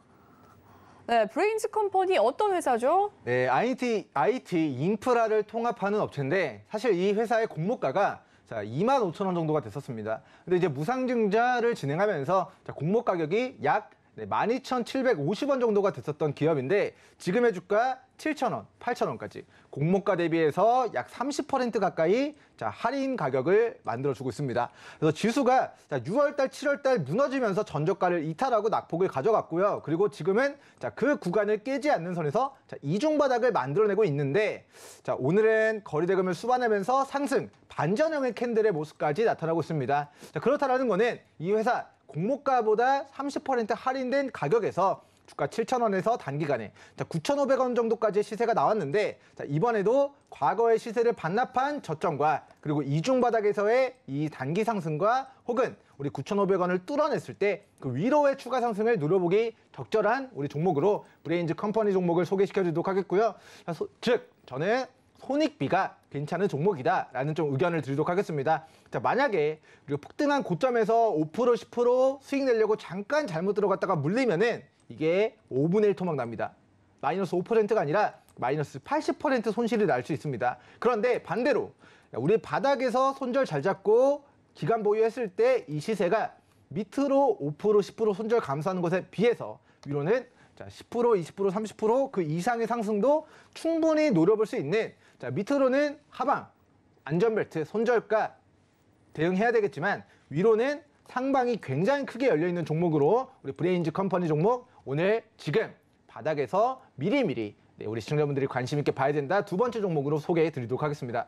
네, 브레인즈 컴퍼니 어떤 회사죠? 네, IT, IT 인프라를 통합하는 업체인데 사실 이 회사의 공모가가 자, 2만 5천 원 정도가 됐었습니다. 근데 이제 무상증자를 진행하면서 자, 공모 가격이 약 네, 12,750원 정도가 됐었던 기업인데 지금의 주가 7,000원, 8,000원까지 공모가 대비해서 약 30% 가까이 자, 할인 가격을 만들어주고 있습니다. 그래서 지수가 자, 6월달, 7월달 무너지면서 전저가를 이탈하고 낙폭을 가져갔고요. 그리고 지금은 자, 그 구간을 깨지 않는 선에서 자, 이중 바닥을 만들어내고 있는데 자, 오늘은 거래대금을 수반하면서 상승, 반전형의 캔들의 모습까지 나타나고 있습니다. 자, 그렇다라는 거는 이 회사 공모가보다 30% 할인된 가격에서 주가 7,000원에서 단기간에 9,500원 정도까지의 시세가 나왔는데 자, 이번에도 과거의 시세를 반납한 저점과 그리고 이중 바닥에서의 이 단기 상승과 혹은 우리 9,500원을 뚫어냈을 때 그 위로의 추가 상승을 노려보기 적절한 우리 종목으로 브레인즈 컴퍼니 종목을 소개시켜 드리도록 하겠고요. 자, 소- 즉 저는 손익비가 괜찮은 종목이다라는 좀 의견을 드리도록 하겠습니다. 자, 만약에 그리고 폭등한 고점에서 5% 10% 수익 내려고 잠깐 잘못 들어갔다가 물리면은 이게 5분의 1 토막 납니다. 마이너스 5%가 아니라 마이너스 80% 손실이 날 수 있습니다. 그런데 반대로 우리 바닥에서 손절 잘 잡고 기간 보유했을 때 이 시세가 밑으로 5% 10% 손절 감소하는 것에 비해서 위로는 자, 10%, 20%, 30%그 이상의 상승도 충분히 노려볼 수 있는 자, 밑으로는 하방, 안전벨트, 손절가 대응해야 되겠지만 위로는 상방이 굉장히 크게 열려 있는 종목으로 우리 브레인즈 컴퍼니 종목 오늘 지금 바닥에서 미리미리 네, 우리 시청자분들이 관심 있게 봐야 된다 두 번째 종목으로 소개해 드리도록 하겠습니다.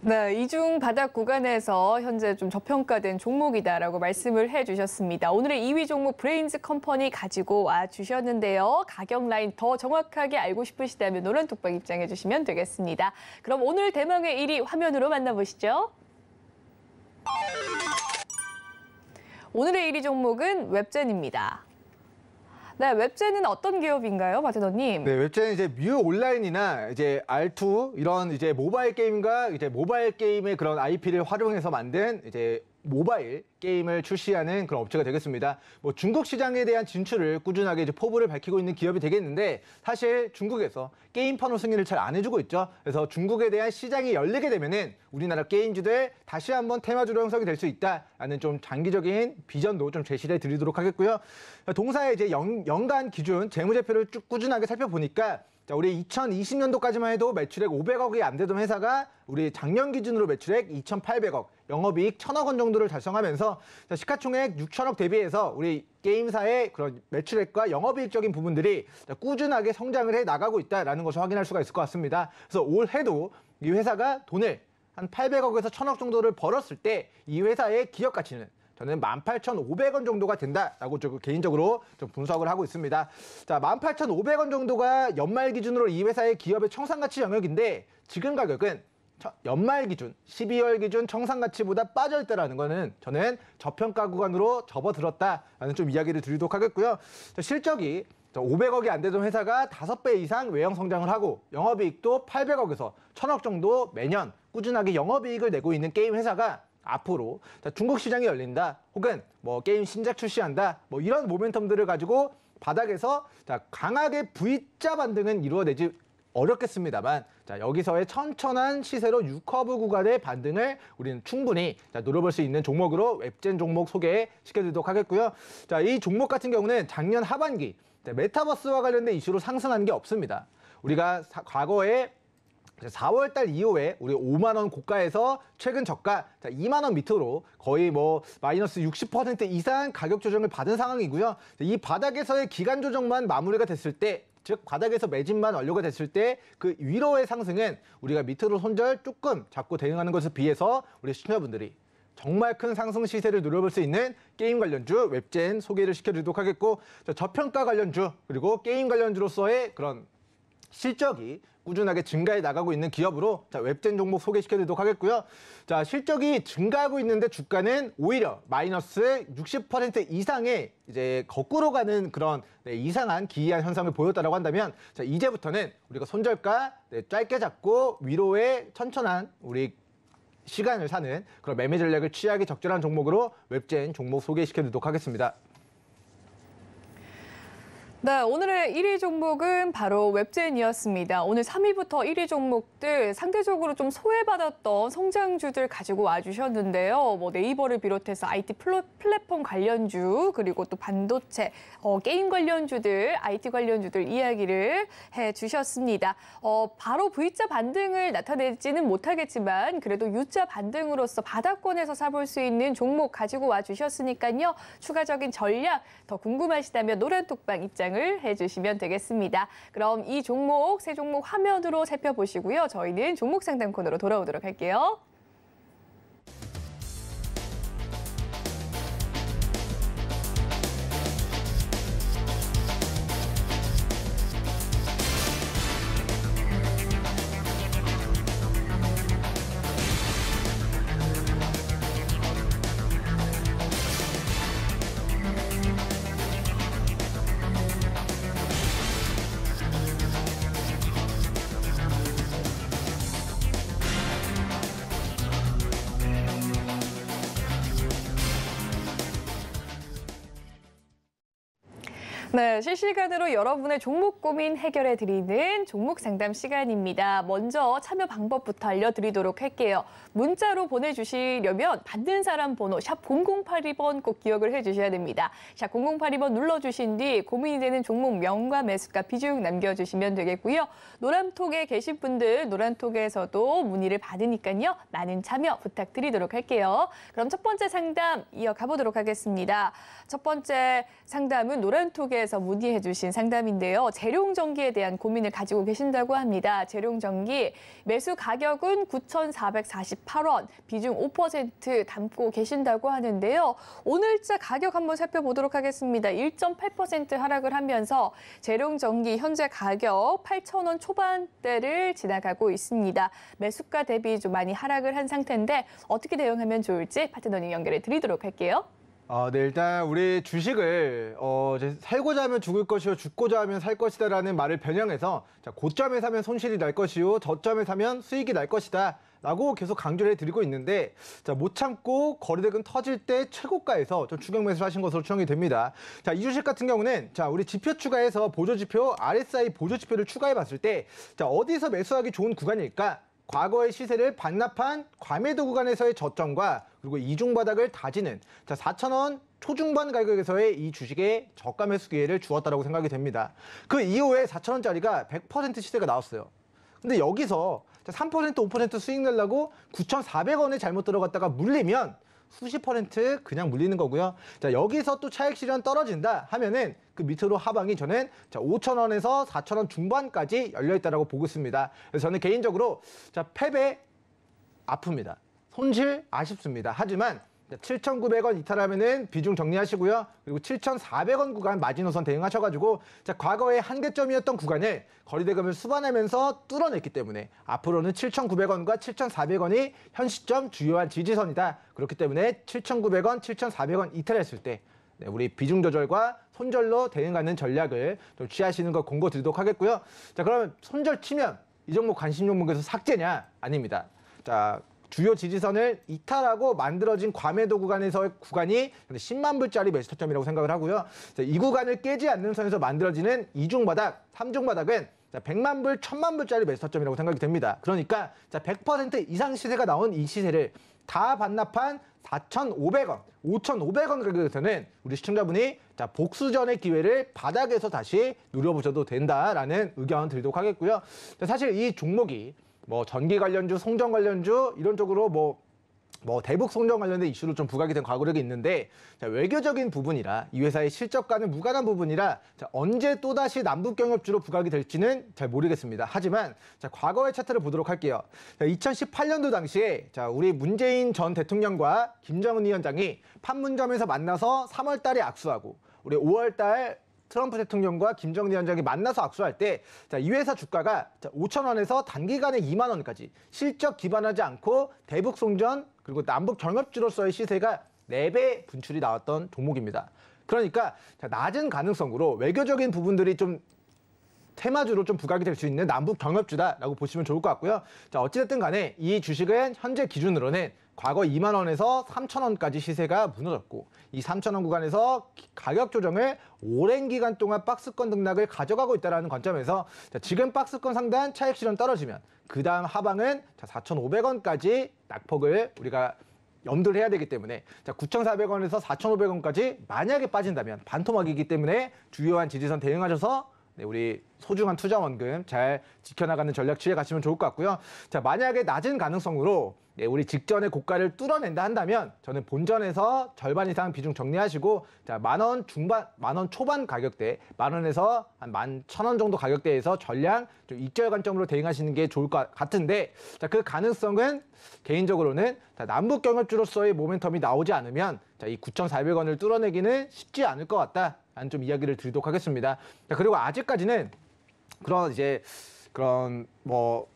네, 이중 바닥 구간에서 현재 좀 저평가된 종목이다라고 말씀을 해주셨습니다. 오늘의 2위 종목 브레인즈 컴퍼니 가지고 와 주셨는데요. 가격 라인 더 정확하게 알고 싶으시다면 노란 톡방 입장해 주시면 되겠습니다. 그럼 오늘 대망의 1위 화면으로 만나보시죠. 오늘의 1위 종목은 웹젠입니다. 네, 웹젠은 어떤 기업인가요, 마테너님? 네, 웹젠은 이제 뮤 온라인이나 이제 R2 이런 이제 모바일 게임과 이제 모바일 게임의 그런 IP를 활용해서 만든 이제 모바일 게임을 출시하는 그런 업체가 되겠습니다. 뭐 중국 시장에 대한 진출을 꾸준하게 이제 포부를 밝히고 있는 기업이 되겠는데 사실 중국에서 게임 판호 승인을 잘 안 해주고 있죠. 그래서 중국에 대한 시장이 열리게 되면은 우리나라 게임주들 다시 한번 테마주로 형성이 될 수 있다라는 좀 장기적인 비전도 좀 제시해 드리도록 하겠고요. 동사의 이제 연, 연간 기준 재무제표를 쭉 꾸준하게 살펴보니까 자, 우리 2020년도까지만 해도 매출액 500억이 안 되던 회사가 우리 작년 기준으로 매출액 2,800억, 영업이익 1,000억 원 정도를 달성하면서 자, 시가총액 6천억 대비해서 우리 게임사의 그런 매출액과 영업이익적인 부분들이 자, 꾸준하게 성장을 해 나가고 있다라는 것을 확인할 수가 있을 것 같습니다. 그래서 올해도 이 회사가 돈을 한 800억에서 1,000억 정도를 벌었을 때 이 회사의 기업 가치는 저는 18,500원 정도가 된다라고 저 개인적으로 좀 분석을 하고 있습니다. 자, 18,500원 정도가 연말 기준으로 이 회사의 기업의 청산가치 영역인데 지금 가격은 저- 연말 기준, 12월 기준 청산 가치보다 빠져있다라는 거는 저는 저평가 구간으로 접어들었다라는 좀 이야기를 드리도록 하겠고요. 자, 실적이 500억이 안 되던 회사가 5배 이상 외형 성장을 하고 영업이익도 800억에서 1000억 정도 매년 꾸준하게 영업이익을 내고 있는 게임 회사가 앞으로 자, 중국 시장이 열린다 혹은 뭐 게임 신작 출시한다 뭐 이런 모멘텀들을 가지고 바닥에서 자, 강하게 V자 반등은 이루어내지 어렵겠습니다만 자, 여기서의 천천한 시세로 U curve 구간의 반등을 우리는 충분히 자, 노려볼 수 있는 종목으로 웹젠 종목 소개시켜드리도록 하겠고요. 자, 이 종목 같은 경우는 작년 하반기 자, 메타버스와 관련된 이슈로 상승한 게 없습니다. 우리가 사- 과거에 4월 달 이후에 우리 5만 원 고가에서 최근 저가 2만 원 밑으로 거의 뭐 마이너스 60% 이상 가격 조정을 받은 상황이고요. 이 바닥에서의 기간 조정만 마무리가 됐을 때 즉 바닥에서 매집만 완료가 됐을 때 그 위로의 상승은 우리가 밑으로 손절 조금 잡고 대응하는 것에 비해서 우리 시청자분들이 정말 큰 상승 시세를 누려볼 수 있는 게임 관련주 웹젠 소개를 시켜드리도록 하겠고 자, 저평가 관련주 그리고 게임 관련주로서의 그런 실적이 꾸준하게 증가해 나가고 있는 기업으로 자, 웹젠 종목 소개시켜드리도록 하겠고요. 자, 실적이 증가하고 있는데 주가는 오히려 마이너스 60% 이상의 이제 거꾸로 가는 그런 네, 이상한 기이한 현상을 보였다라고 한다면 자, 이제부터는 우리가 손절가 네, 짧게 잡고 위로의 천천한 우리 시간을 사는 그런 매매 전략을 취하기 적절한 종목으로 웹젠 종목 소개시켜 드리도록 하겠습니다. 네, 오늘의 1위 종목은 바로 웹젠이었습니다. 오늘 3위부터 1위 종목들 상대적으로 좀 소외받았던 성장주들 가지고 와주셨는데요. 뭐 네이버를 비롯해서 IT 플랫폼 관련주 그리고 또 반도체, 어, 게임 관련주들, IT 관련주들 이야기를 해주셨습니다. 어, 바로 V자 반등을 나타내지는 못하겠지만 그래도 U자 반등으로서 바닥권에서 사볼 수 있는 종목 가지고 와주셨으니까요. 추가적인 전략 더 궁금하시다면 노란톡방 입장 을 해주시면 되겠습니다. 그럼 이 종목, 세 종목 화면으로 살펴보시고요. 저희는 종목 상담 코너로 돌아오도록 할게요. 실시간으로 여러분의 종목 고민 해결해 드리는 종목 상담 시간입니다. 먼저 참여 방법부터 알려드리도록 할게요. 문자로 보내주시려면 받는 사람 번호 샵 0082번 꼭 기억을 해주셔야 됩니다. 샵 0082번 눌러주신 뒤 고민이 되는 종목 명과 매수가 비중 남겨주시면 되겠고요. 노란톡에 계신 분들 노란톡에서도 문의를 받으니까요. 많은 참여 부탁드리도록 할게요. 그럼 첫 번째 상담 이어가 보도록 하겠습니다. 첫 번째 상담은 노란톡에서 문 의해 주신 상담인데요. 재룡전기에 대한 고민을 가지고 계신다고 합니다. 재룡전기 매수 가격은 9,448원, 비중 5% 담고 계신다고 하는데요. 오늘자 가격 한번 살펴보도록 하겠습니다. 1.8% 하락을 하면서 재룡전기 현재 가격 8,000원 초반대를 지나가고 있습니다. 매수가 대비 좀 많이 하락을 한 상태인데 어떻게 대응하면 좋을지 파트너님 연결해 드리도록 할게요. 어, 네, 일단 우리 주식을 어, 이제 살고자 하면 죽을 것이요, 죽고자 하면 살 것이다라는 말을 변형해서 자, 고점에 사면 손실이 날 것이요, 저점에 사면 수익이 날 것이다. 라고 계속 강조를 해드리고 있는데 자, 못 참고 거래대금 터질 때 최고가에서 좀 추격 매수를 하신 것으로 추정이 됩니다. 자, 이 주식 같은 경우는 자, 우리 지표 추가해서 보조지표 RSI 보조지표를 추가해 봤을 때 자, 어디서 매수하기 좋은 구간일까? 과거의 시세를 반납한 과매도 구간에서의 저점과 그리고 이중 바닥을 다지는 자 4,000원 초중반 가격에서의 이 주식의 저가 매수 기회를 주었다라고 생각이 됩니다. 그 이후에 4,000원짜리가 100% 시세가 나왔어요. 근데 여기서 3% 5% 수익 내려고 9,400원에 잘못 들어갔다가 물리면 수십 퍼센트 그냥 물리는 거고요. 자, 여기서 또 차익 실현 떨어진다 하면은 그 밑으로 하방이 저는 자, 5,000원에서 4,000원 중반까지 열려 있다라고 보고 있습니다. 그래서 저는 개인적으로 자, 패배 아픕니다. 손실 아쉽습니다. 하지만 7,900원 이탈하면은 비중 정리하시고요. 그리고 7,400원 구간 마지노선 대응하셔가지고 자 과거의 한계점이었던 구간을 거리대금을 수반하면서 뚫어냈기 때문에 앞으로는 7,900원과 7,400원이 현 시점 주요한 지지선이다. 그렇기 때문에 7,900원, 7,400원 이탈했을 때 네, 우리 비중 조절과 손절로 대응하는 전략을 좀 취하시는 거 공고 드리도록 하겠고요. 자 그러면 손절 치면 이 종목 관심 종목에서 삭제냐? 아닙니다. 자 주요 지지선을 이탈하고 만들어진 과매도 구간에서의 구간이 10만 불짜리 매수 타점이라고 생각을 하고요. 자, 이 구간을 깨지 않는 선에서 만들어지는 이중 바닥, 삼중 바닥은 자, 100만 불, 1000만 불짜리 매수 타점이라고 생각이 됩니다. 그러니까 자, 100% 이상 시세가 나온 이 시세를 다 반납한 4,500원, 5,500원 가격에서는 우리 시청자분이 자, 복수전의 기회를 바닥에서 다시 누려보셔도 된다라는 의견 드리도록 하겠고요. 자, 사실 이 종목이 뭐 전기 관련주, 송전 관련주 이런 쪽으로 뭐뭐 대북 송전 관련된 이슈로 좀 부각이 된 과거력이 있는데 자, 외교적인 부분이라 이 회사의 실적과는 무관한 부분이라 자, 언제 또다시 남북 경협주로 부각이 될지는 잘 모르겠습니다. 하지만 자, 과거의 차트를 보도록 할게요. 자, 2018년도 당시에 자, 우리 문재인 전 대통령과 김정은 위원장이 판문점에서 만나서 3월 달에 악수하고 우리 5월 달 트럼프 대통령과 김정은 위원장이 만나서 악수할 때, 자, 이 회사 주가가 5천 원에서 단기간에 2만 원까지 실적 기반하지 않고 대북 송전 그리고 남북 경협주로서의 시세가 4배 분출이 나왔던 종목입니다. 그러니까 자, 낮은 가능성으로 외교적인 부분들이 좀 테마주로 좀 부각이 될 수 있는 남북 경협주다라고 보시면 좋을 것 같고요. 자, 어찌됐든 간에 이 주식은 현재 기준으로는 과거 2만 원에서 3천 원까지 시세가 무너졌고 이 3천 원 구간에서 기- 가격 조정을 오랜 기간 동안 박스권 등락을 가져가고 있다는 관점에서 자, 지금 박스권 상단 차익 실현 떨어지면 그 다음 하방은 자, 4,500원까지 낙폭을 우리가 염두를 해야 되기 때문에 자 9,400원에서 4,500원까지 만약에 빠진다면 반토막이기 때문에 주요한 지지선 대응하셔서 네, 우리 소중한 투자 원금 잘 지켜나가는 전략 취해 가시면 좋을 것 같고요. 자 만약에 낮은 가능성으로 네, 우리 직전의 고가를 뚫어낸다 한다면 저는 본전에서 절반 이상 비중 정리하시고 자 만 원 중반 만 원 초반 가격대 만 원에서 한 만 천 원 정도 가격대에서 전량 좀 익절 관점으로 대응하시는 게 좋을 것 같은데 자 그 가능성은 개인적으로는 자, 남북 경협주로서의 모멘텀이 나오지 않으면 자, 이 9,400원을 뚫어내기는 쉽지 않을 것 같다. 라는 좀 이야기를 드리도록 하겠습니다. 자, 그리고 아직까지는 그런 이제 그런 뭐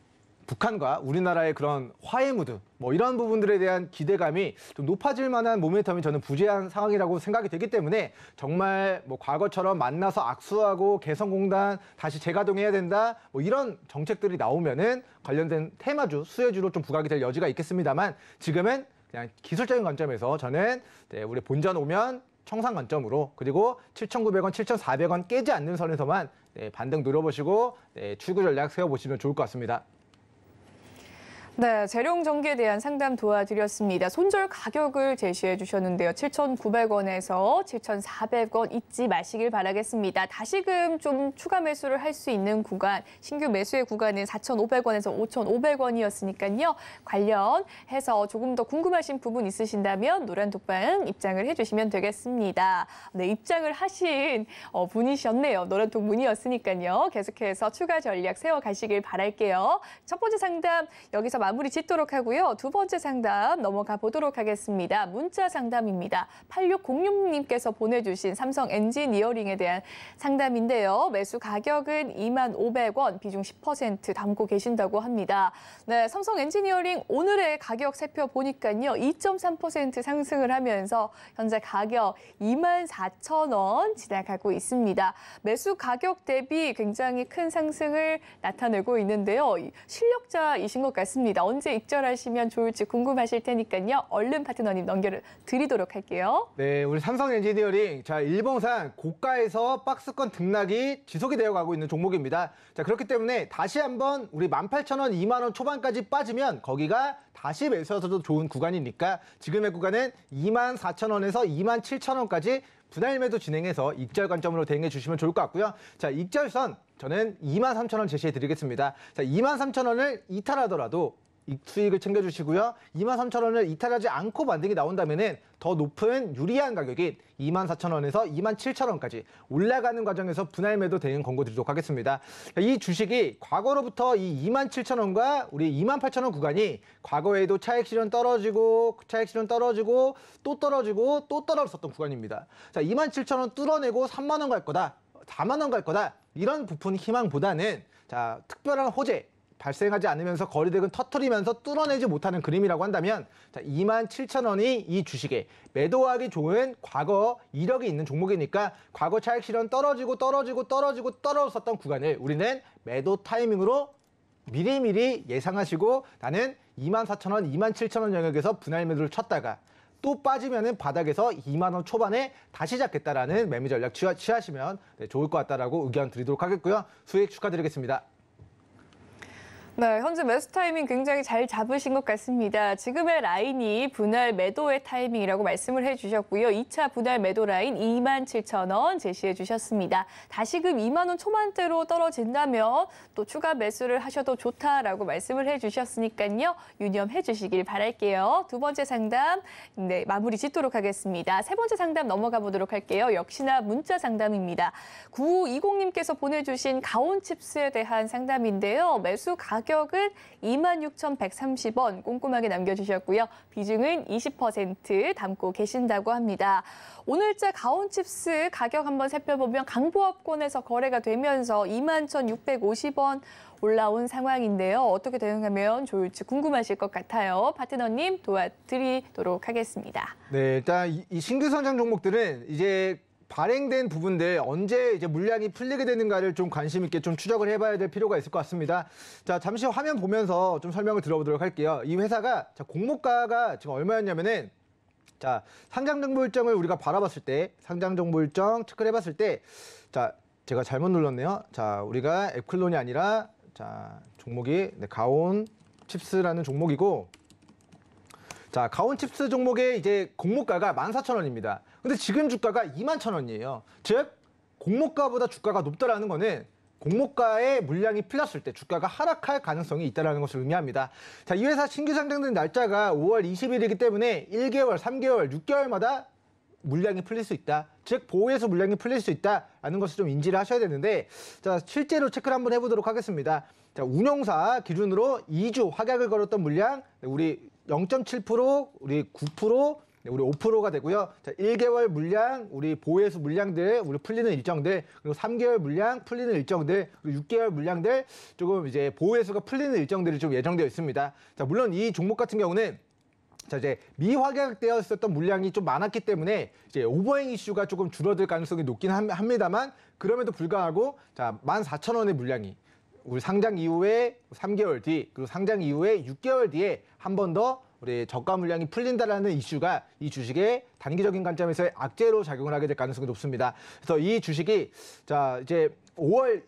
북한과 우리나라의 그런 화해 무드 뭐 이런 부분들에 대한 기대감이 좀 높아질 만한 모멘텀이 저는 부재한 상황이라고 생각이 되기 때문에 정말 뭐 과거처럼 만나서 악수하고 개성공단 다시 재가동해야 된다 뭐 이런 정책들이 나오면은 관련된 테마주 수혜주로 좀 부각이 될 여지가 있겠습니다만 지금은 그냥 기술적인 관점에서 저는 네, 우리 본전 오면 청산 관점으로 그리고 7,900원, 7,400원 깨지 않는 선에서만 네, 반등 노려보시고 네, 출구 전략 세워보시면 좋을 것 같습니다. 네, 재룡 전기에 대한 상담 도와드렸습니다. 손절 가격을 제시해 주셨는데요. 7,900원에서 7,400원 잊지 마시길 바라겠습니다. 다시금 좀 추가 매수를 할 수 있는 구간, 신규 매수의 구간은 4,500원에서 5,500원이었으니까요. 관련해서 조금 더 궁금하신 부분 있으신다면 노란 독방 입장을 해주시면 되겠습니다. 네, 입장을 하신 어, 분이셨네요. 노란 독문이었으니까요. 계속해서 추가 전략 세워가시길 바랄게요. 첫 번째 상담 여기서 마무리 짓도록 하고요. 두 번째 상담 넘어가 보도록 하겠습니다. 문자 상담입니다. 8606님께서 보내주신 삼성 엔지니어링에 대한 상담인데요. 매수 가격은 2만 500원, 비중 10% 담고 계신다고 합니다. 네, 삼성 엔지니어링 오늘의 가격 살펴보니까요. 2.3% 상승을 하면서 현재 가격 2만 4천 원 지나가고 있습니다. 매수 가격 대비 굉장히 큰 상승을 나타내고 있는데요. 이 실력자이신 것 같습니다. 언제 익절하시면 좋을지 궁금하실 테니까요. 얼른 파트너님 넘겨드리도록 할게요. 네, 우리 삼성 엔지니어링 자 일봉상 고가에서 박스권 등락이 지속이 되어 가고 있는 종목입니다. 자 그렇기 때문에 다시 한번 우리 18,000원, 2만 원 초반까지 빠지면 거기가 다시 매수하셔도 좋은 구간이니까 지금의 구간은 24,000원에서 27,000원까지 분할 매도 진행해서 익절 관점으로 대응해 주시면 좋을 것 같고요. 자, 익절선 저는 23,000원 제시해 드리겠습니다. 자, 23,000원을 이탈하더라도 이 수익을 챙겨주시고요. 23,000원을 이탈하지 않고 반등이 나온다면은 더 높은 유리한 가격인 24,000원에서 27,000원까지 올라가는 과정에서 분할 매도 대응 권고 드리도록 하겠습니다. 이 주식이 과거로부터 이 27,000원과 우리 28,000원 구간이 과거에도 차익 실현 떨어지고 차익 실현 떨어지고 또 떨어지고 또 떨어졌었던 구간입니다. 자, 27,000원 뚫어내고 3만 원 갈 거다. 4만 원 갈 거다. 이런 부푼 희망보다는 자, 특별한 호재 발생하지 않으면서 거리대금 터트리면서 뚫어내지 못하는 그림이라고 한다면 자, 2만 7천 원이 이 주식에 매도하기 좋은 과거 이력이 있는 종목이니까 과거 차익 실현 떨어지고 떨어지고 떨어지고 떨어졌었던 구간을 우리는 매도 타이밍으로 미리미리 예상하시고 나는 2만 4천 원, 2만 7천 원 영역에서 분할 매도를 쳤다가 또 빠지면은 바닥에서 2만 원 초반에 다시 잡겠다라는 매매 전략 취하, 취하시면 네, 좋을 것 같다라고 의견 드리도록 하겠고요. 수익 축하드리겠습니다. 네, 현재 매수 타이밍 굉장히 잘 잡으신 것 같습니다. 지금의 라인이 분할 매도의 타이밍이라고 말씀을 해주셨고요. 2차 분할 매도 라인 2만 7천 원 제시해 주셨습니다. 다시금 2만 원 초반대로 떨어진다면 또 추가 매수를 하셔도 좋다라고 말씀을 해주셨으니까요. 유념해 주시길 바랄게요. 두 번째 상담 네, 마무리 짓도록 하겠습니다. 세 번째 상담 넘어가 보도록 할게요. 역시나 문자 상담입니다. 9520님께서 보내주신 가온칩스에 대한 상담인데요. 매수 가격 은 26,130원 꼼꼼하게 남겨주셨고요. 비중은 20% 담고 계신다고 합니다. 오늘자 가온칩스 가격 한번 살펴보면 강보합권에서 거래가 되면서 21,650원 올라온 상황인데요. 어떻게 대응하면 좋을지 궁금하실 것 같아요. 파트너님 도와드리도록 하겠습니다. 네, 일단 이, 이 신규 선정 종목들은 이제 발행된 부분들 언제 이제 물량이 풀리게 되는가를 좀 관심 있게 좀 추적을 해봐야 될 필요가 있을 것 같습니다. 자 잠시 화면 보면서 좀 설명을 들어보도록 할게요. 이 회사가 자, 공모가가 지금 얼마였냐면은 자 상장 정보 일정을 우리가 바라봤을 때 상장 정보 일정 체크를 해봤을 때자 제가 잘못 눌렀네요. 자 우리가 앱클론이 아니라 자 종목이 네, 가온 칩스라는 종목이고 자, 가온 칩스 종목의 이제 공모가가 14,000원입니다. 근데 지금 주가가 21,000원이에요. 즉, 공모가보다 주가가 높다라는 거는 공모가의 물량이 풀렸을 때 주가가 하락할 가능성이 있다는 것을 의미합니다. 자, 이 회사 신규 상장된 날짜가 5월 20일이기 때문에 1개월, 3개월, 6개월마다 물량이 풀릴 수 있다. 즉 보호에서 물량이 풀릴 수 있다라는 것을 좀 인지를 하셔야 되는데 자 실제로 체크를 한번 해보도록 하겠습니다. 자 운용사 기준으로 2주 확약을 걸었던 물량 네, 우리 0.7% 우리 9% 네, 우리 5%가 되고요. 자, 1개월 물량, 우리 보호해수 물량들, 우리 풀리는 일정들, 그리고 3개월 물량, 풀리는 일정들, 그리고 6개월 물량들, 조금 이제 보호해수가 풀리는 일정들이 좀 예정되어 있습니다. 자, 물론 이 종목 같은 경우는 자 이제 미확약되어 있었던 물량이 좀 많았기 때문에 이제 오버행 이슈가 조금 줄어들 가능성이 높긴 함- 합니다만 그럼에도 불구하고 자 14,000원의 물량이 우리 상장 이후에 3개월 뒤 그리고 상장 이후에 6개월 뒤에 한 번 더 우리 저가 물량이 풀린다라는 이슈가 이 주식의 단기적인 관점에서의 악재로 작용을 하게 될 가능성이 높습니다. 그래서 이 주식이 자 이제 5월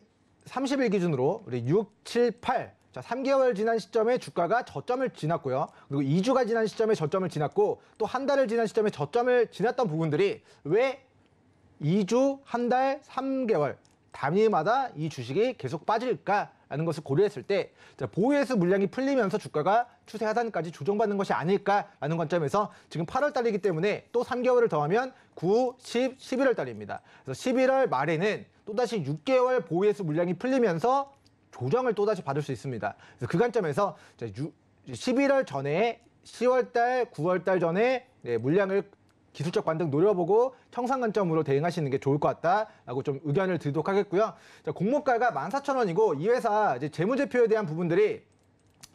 30일 기준으로 우리 6, 7, 8. 자, 3개월 지난 시점에 주가가 저점을 지났고요. 그리고 2주가 지난 시점에 저점을 지났고 또 한 달을 지난 시점에 저점을 지났던 부분들이 왜 2주, 한 달, 3개월 단위마다 이 주식이 계속 빠질까 라는 것을 고려했을 때 자, 보유해수 물량이 풀리면서 주가가 추세 하단까지 조정받는 것이 아닐까라는 관점에서 지금 8월 달이기 때문에 또 3개월을 더하면 9, 10, 11월 달입니다. 그래서 11월 말에는 또다시 6개월 보유해수 물량이 풀리면서 조정을 또다시 받을 수 있습니다. 그래서 그 관점에서 이제 유- 11월 전에 10월 달, 9월 달 전에 네, 물량을 기술적 반등 노려보고 청산 관점으로 대응하시는 게 좋을 것 같다라고 좀 의견을 드리도록 하겠고요. 자, 공모가가 14,000원이고 이 회사 이제 재무제표에 대한 부분들이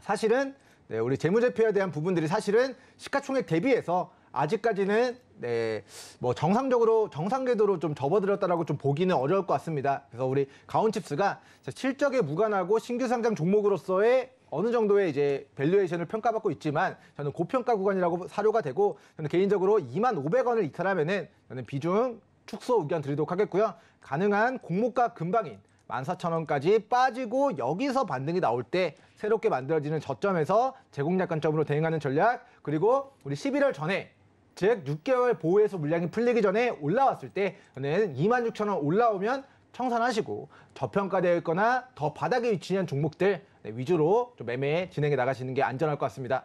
사실은 네, 우리 재무제표에 대한 부분들이 사실은 시가총액 대비해서 아직까지는 네, 뭐 정상적으로 정상 궤도로 좀 접어들었다라고 좀 보기는 어려울 것 같습니다. 그래서 우리 가온칩스가 실적에 무관하고 신규 상장 종목으로서의 어느 정도의 이제 valuation을 평가받고 있지만 저는 고평가 구간이라고 사료가 되고 저는 개인적으로 2만 500원을 이탈하면은 저는 비중 축소 의견 드리도록 하겠고요. 가능한 공모가 금방인 14,000원까지 빠지고 여기서 반등이 나올 때 새롭게 만들어지는 저점에서 제공약 관점으로 대응하는 전략 그리고 우리 11월 전에 즉 6개월 보호해서 물량이 풀리기 전에 올라왔을 때 저는 26,000원 올라오면 청산하시고 저평가되어 있거나 더 바닥에 위치한 종목들 네, 위주로 좀 매매 진행해 나가시는 게 안전할 것 같습니다.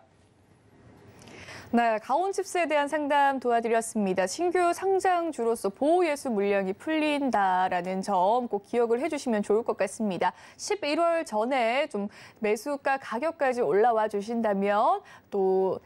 네, 가온칩스에 대한 상담 도와드렸습니다. 신규 상장주로서 보호예수 물량이 풀린다라는 점 꼭 기억을 해주시면 좋을 것 같습니다. 11월 전에 좀 매수가 가격까지 올라와 주신다면 또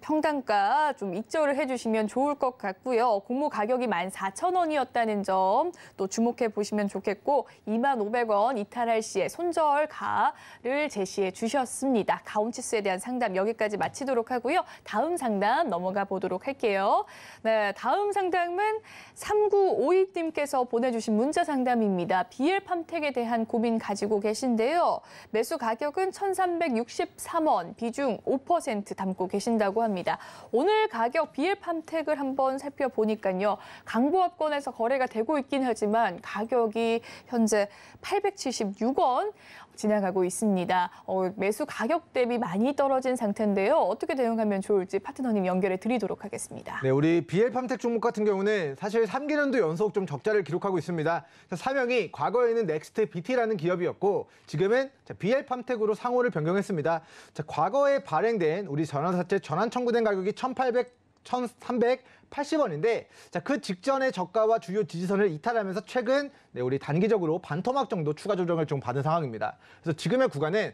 평단가 좀 입절을 해주시면 좋을 것 같고요. 공모 가격이 14,000원이었다는 점 또 주목해 보시면 좋겠고 25,500원 이탈할 시에 손절가를 제시해 주셨습니다. 가온치스에 대한 상담 여기까지 마치도록 하고요. 다음 상담 넘어가 보도록 할게요. 네, 다음 상담은 3952님께서 보내주신 문자 상담입니다. BL 팜텍에 대한 고민 가지고 계신데요. 매수 가격은 1,363원, 비중 5% 담고 계신다고 합니다. 오늘 가격 팜텍을 한번 살펴보니까요. 강보합권에서 거래가 되고 있긴 하지만 가격이 현재 876원 지나가고 있습니다. 어, 매수 가격 대비 많이 떨어진 상태인데요. 어떻게 대응하면 좋을지 파트너님 연결해 드리도록 하겠습니다. 네, 우리 BL 팜텍 종목 같은 경우는 사실 3개년도 연속 좀 적자를 기록하고 있습니다. 자, 사명이 과거에는 넥스트 BT라는 기업이었고 지금은 자, BL 팜텍으로 상호를 변경했습니다. 자, 과거에 발행된 우리 전환사채 전환 청구된 가격이 1,800 1,380원인데 자, 그 직전의 저가와 주요 지지선을 이탈하면서 최근 네, 우리 단기적으로 반토막 정도 추가 조정을 좀 받은 상황입니다. 그래서 지금의 구간은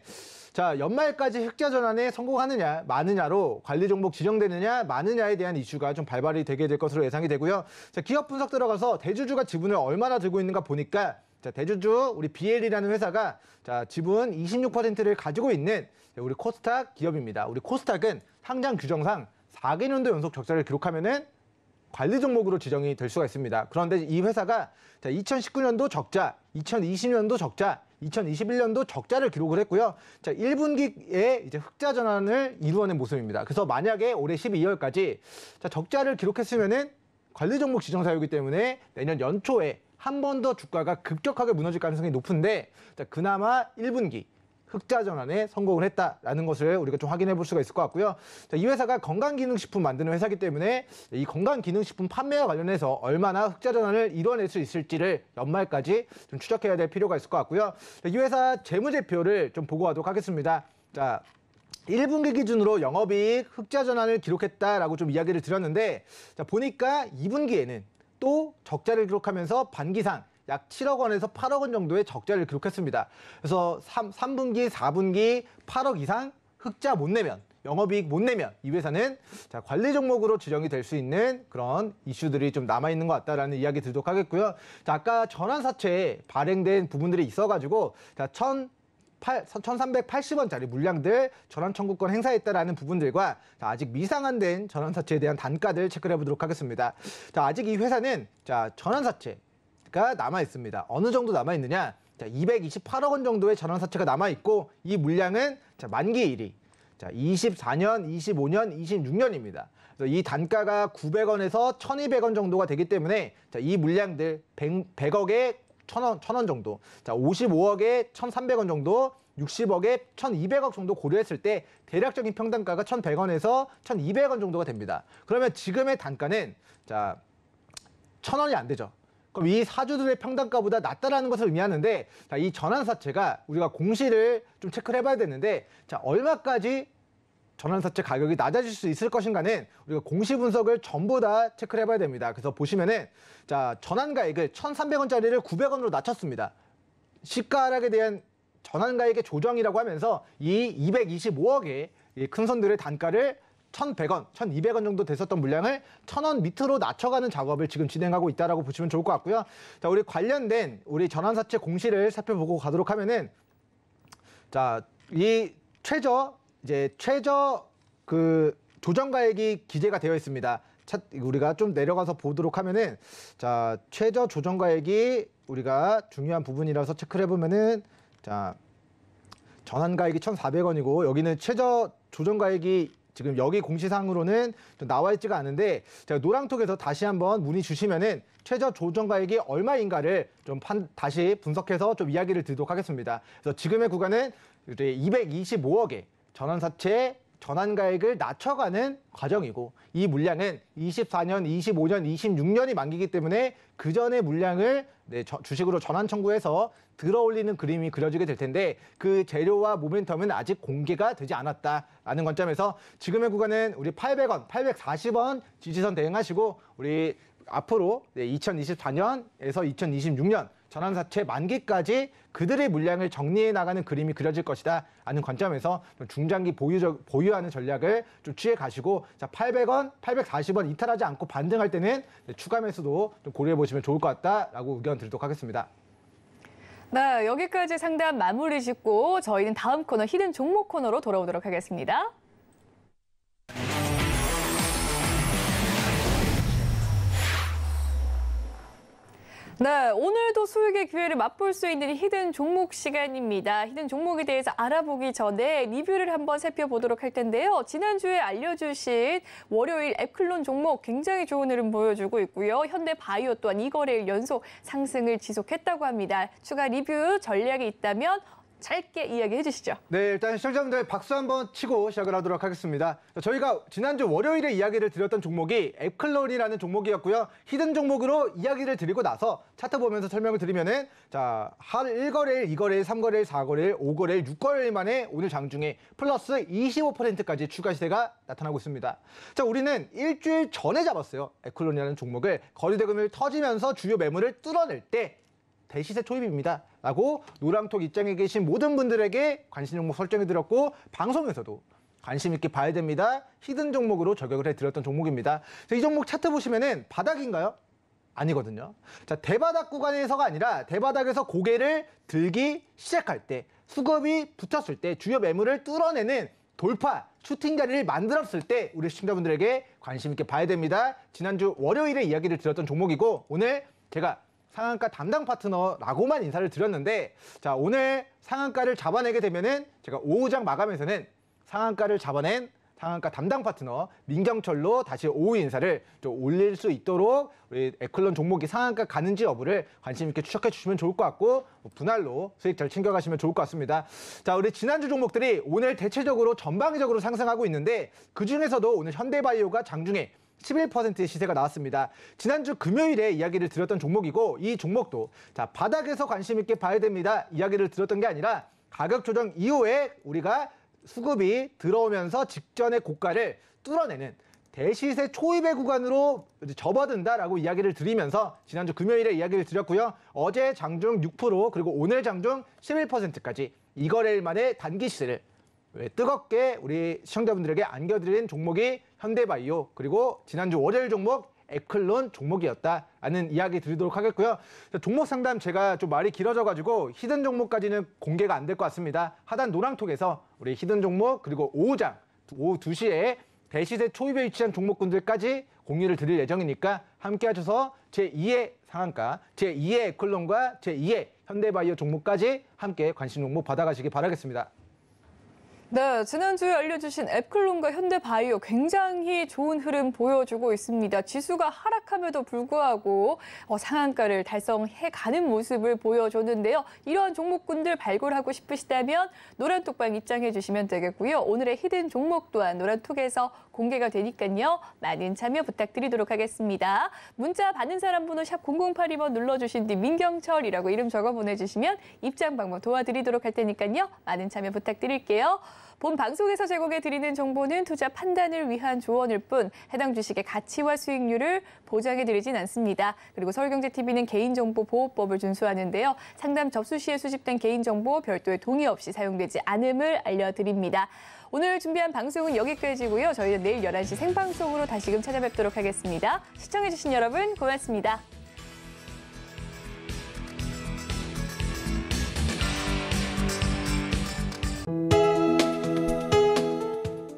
자, 연말까지 흑자 전환에 성공하느냐, 마느냐로 관리 종목 지정되느냐, 마느냐에 대한 이슈가 좀 발발이 되게 될 것으로 예상이 되고요. 자, 기업 분석 들어가서 대주주가 지분을 얼마나 들고 있는가 보니까 자, 대주주 우리 BL이라는 회사가 자, 지분 26%를 가지고 있는 우리 코스닥 기업입니다. 우리 코스닥은 상장 규정상 4개년도 연속 적자를 기록하면은 관리 종목으로 지정이 될 수가 있습니다. 그런데 이 회사가 자, 2019년도 적자, 2020년도 적자, 2021년도 적자를 기록을 했고요. 자, 1분기에 이제 흑자 전환을 이루어낸 모습입니다. 그래서 만약에 올해 12월까지 자, 적자를 기록했으면은 관리 종목 지정 사유이기 때문에 내년 연초에 한 번 더 주가가 급격하게 무너질 가능성이 높은데 자, 그나마 1분기 흑자 전환에 성공을 했다라는 것을 우리가 좀 확인해 볼 수가 있을 것 같고요. 자, 이 회사가 건강기능식품 만드는 회사이기 때문에 이 건강기능식품 판매와 관련해서 얼마나 흑자 전환을 이뤄낼 수 있을지를 연말까지 좀 추적해야 될 필요가 있을 것 같고요. 자, 이 회사 재무제표를 좀 보고 가도록 하겠습니다. 자, 1분기 기준으로 영업이익 흑자 전환을 기록했다라고 좀 이야기를 드렸는데 자, 보니까 2분기에는 또 적자를 기록하면서 반기상 약 7억 원에서 8억 원 정도의 적자를 기록했습니다. 그래서 3, 3분기, 4분기 8억 이상 흑자 못 내면 영업이익 못 내면 이 회사는 자, 관리 종목으로 지정이 될 수 있는 그런 이슈들이 좀 남아 있는 것 같다라는 이야기 드리도록 하겠고요. 자, 아까 전환사채에 발행된 부분들이 있어가지고 자, 1 1380원짜리 물량들 전환 청구권 행사했다라는 부분들과 자, 아직 미상한된 전환사채에 대한 단가들 체크를 해보도록 하겠습니다. 자, 아직 이 회사는 자, 전환사채 가 남아 있습니다. 어느 정도 남아 있느냐? 자, 228억 원 정도의 전환사채가 남아 있고 이 물량은 자, 만기일이 자, 24년, 25년, 26년입니다. 그래서 이 단가가 900원에서 1200원 정도가 되기 때문에 자, 이 물량들 100, 100 억에 1000원, 1000원 정도, 자, 55억에 1300원 정도, 60억에 1200억 정도 고려했을 때 대략적인 평단가가 1100원에서 1200원 정도가 됩니다. 그러면 지금의 단가는 자, 1000원이 안 되죠. 그럼 이 사주들의 평단가보다 낮다라는 것을 의미하는데 자, 이 전환사채가 우리가 공시를 좀 체크를 해봐야 되는데 자 얼마까지 전환사채 가격이 낮아질 수 있을 것인가는 우리가 공시 분석을 전부 다 체크를 해봐야 됩니다. 그래서 보시면은 자 전환가액을 1,300원짜리를 900원으로 낮췄습니다. 시가 하락에 대한 전환가액의 조정이라고 하면서 이 225억의 큰 손들의 단가를 1,100원, 1,200원 정도 됐었던 물량을 1,000원 밑으로 낮춰가는 작업을 지금 진행하고 있다라고 보시면 좋을 것 같고요. 자, 우리 관련된 우리 전환사채 공시를 살펴보고 가도록 하면은 자, 이 최저 이제 최저 그 조정 가액이 기재가 되어 있습니다. 차, 우리가 좀 내려가서 보도록 하면은 자, 최저 조정 가액이 우리가 중요한 부분이라서 체크를 해 보면은 자, 전환 가액이 1,400원이고 여기는 최저 조정 가액이 지금 여기 공시상으로는 좀 나와 있지가 않은데 제가 노랑톡에서 다시 한번 문의 주시면은 최저 조정가액이 얼마인가를 좀 판, 다시 분석해서 좀 이야기를 드리도록 하겠습니다. 그래서 지금의 구간은 이제 225억의 전환사채 전환가액을 낮춰가는 과정이고 이 물량은 24년, 25년, 26년이 만기기 때문에 그 전의 물량을 네, 저- 주식으로 전환 청구해서 들어올리는 그림이 그려지게 될 텐데 그 재료와 모멘텀은 아직 공개가 되지 않았다라는 관점에서 지금의 구간은 우리 800원, 840원 지지선 대응하시고 우리 앞으로 2024년에서 2026년 전환사채 만기까지 그들의 물량을 정리해 나가는 그림이 그려질 것이다 라는 관점에서 좀 중장기 보유적, 보유하는 전략을 좀 취해 가시고 자 800원, 840원 이탈하지 않고 반등할 때는 네, 추가 매수도 좀 고려해 보시면 좋을 것 같다라고 의견 드리도록 하겠습니다. 네, 여기까지 상담 마무리 짓고 저희는 다음 코너 hidden 종목 코너로 돌아오도록 하겠습니다. 네, 오늘도 수익의 기회를 맛볼 수 있는 hidden 종목 시간입니다. hidden 종목에 대해서 알아보기 전에 리뷰를 한번 살펴보도록 할 텐데요. 지난주에 알려주신 월요일 앱클론 종목 굉장히 좋은 흐름 보여주고 있고요. 현대바이오 또한 이 거래일 연속 상승을 지속했다고 합니다. 추가 리뷰 전략이 있다면 짧게 이야기해 주시죠. 네, 일단 시청자분들 박수 한번 치고 시작을 하도록 하겠습니다. 저희가 지난주 월요일에 이야기를 드렸던 종목이 앱클론이라는 종목이었고요. 히든 종목으로 이야기를 드리고 나서 차트 보면서 설명을 드리면은 자, 한 1거래일, 2거래일, 3거래일, 4거래일, 5거래일, 6거래일 만에 오늘 장중에 플러스 25%까지 추가 시세가 나타나고 있습니다. 자, 우리는 일주일 전에 잡았어요. 앱클론이라는 종목을 거리대금을 터지면서 주요 매물을 뚫어낼 때 대시세 초입입니다. 라고 노랑톡 입장에 계신 모든 분들에게 관심 종목 설정해 드렸고 방송에서도 관심 있게 봐야 됩니다. hidden 종목으로 저격을 해 드렸던 종목입니다. 자, 이 종목 차트 보시면은 바닥인가요? 아니거든요. 자, 대바닥 구간에서가 아니라 대바닥에서 고개를 들기 시작할 때 수급이 붙었을 때 주요 매물을 뚫어내는 돌파 슈팅 자리를 만들었을 때 우리 시청자분들에게 관심 있게 봐야 됩니다. 지난주 월요일에 이야기를 드렸던 종목이고 오늘 제가 상한가 담당 파트너라고만 인사를 드렸는데 자 오늘 상한가를 잡아내게 되면은 제가 오후장 마감에서는 상한가를 잡아낸 상한가 담당 파트너 민경철로 다시 오후 인사를 좀 올릴 수 있도록 우리 에클론 종목이 상한가 가는지 여부를 관심 있게 추적해 주시면 좋을 것 같고 뭐 분할로 수익 잘 챙겨가시면 좋을 것 같습니다. 자 우리 지난주 종목들이 오늘 대체적으로 전방위적으로 상승하고 있는데 그 중에서도 오늘 현대바이오가 장중에 11%의 시세가 나왔습니다. 지난주 금요일에 이야기를 드렸던 종목이고 이 종목도 자 바닥에서 관심 있게 봐야 됩니다. 이야기를 드렸던 게 아니라 가격 조정 이후에 우리가 수급이 들어오면서 직전의 고가를 뚫어내는 대시세 초입의 구간으로 접어든다라고 이야기를 드리면서 지난주 금요일에 이야기를 드렸고요. 어제 장중 6% 그리고 오늘 장중 11%까지 이거래일 만에 단기 시세를 왜 뜨겁게 우리 시청자분들에게 안겨드린 종목이 현대바이오 그리고 지난주 월요일 종목 앱클론 종목이었다라는 이야기 드리도록 하겠고요. 자, 종목 상담 제가 좀 말이 길어져가지고 hidden 종목까지는 공개가 안 될 것 같습니다. 하단 노랑톡에서 우리 hidden 종목 그리고 오후장 오후 2시에 대시세 초입에 위치한 종목군들까지 공유를 드릴 예정이니까 함께 하셔서 제2의 상한가, 제2의 앱클론과 제2의 현대바이오 종목까지 함께 관심 종목 받아가시기 바라겠습니다. 네, 지난주에 알려주신 앱클론과 현대바이오 굉장히 좋은 흐름 보여주고 있습니다. 지수가 하락함에도 불구하고 어, 상한가를 달성해 가는 모습을 보여줬는데요. 이러한 종목군들 발굴하고 싶으시다면 노란톡방 입장해 주시면 되겠고요. 오늘의 히든 종목 또한 노란톡에서 공개가 되니까요. 많은 참여 부탁드리도록 하겠습니다. 문자 받는 사람 번호 샵 0082번 눌러주신 뒤 민경철이라고 이름 적어 보내주시면 입장 방법 도와드리도록 할 테니까요. 많은 참여 부탁드릴게요. 본 방송에서 제공해 드리는 정보는 투자 판단을 위한 조언일 뿐 해당 주식의 가치와 수익률을 보장해 드리진 않습니다. 그리고 서울경제TV는 개인정보보호법을 준수하는데요. 상담 접수 시에 수집된 개인정보 별도의 동의 없이 사용되지 않음을 알려드립니다. 오늘 준비한 방송은 여기까지고요. 저희는 내일 11시 생방송으로 다시금 찾아뵙도록 하겠습니다. 시청해주신 여러분 고맙습니다.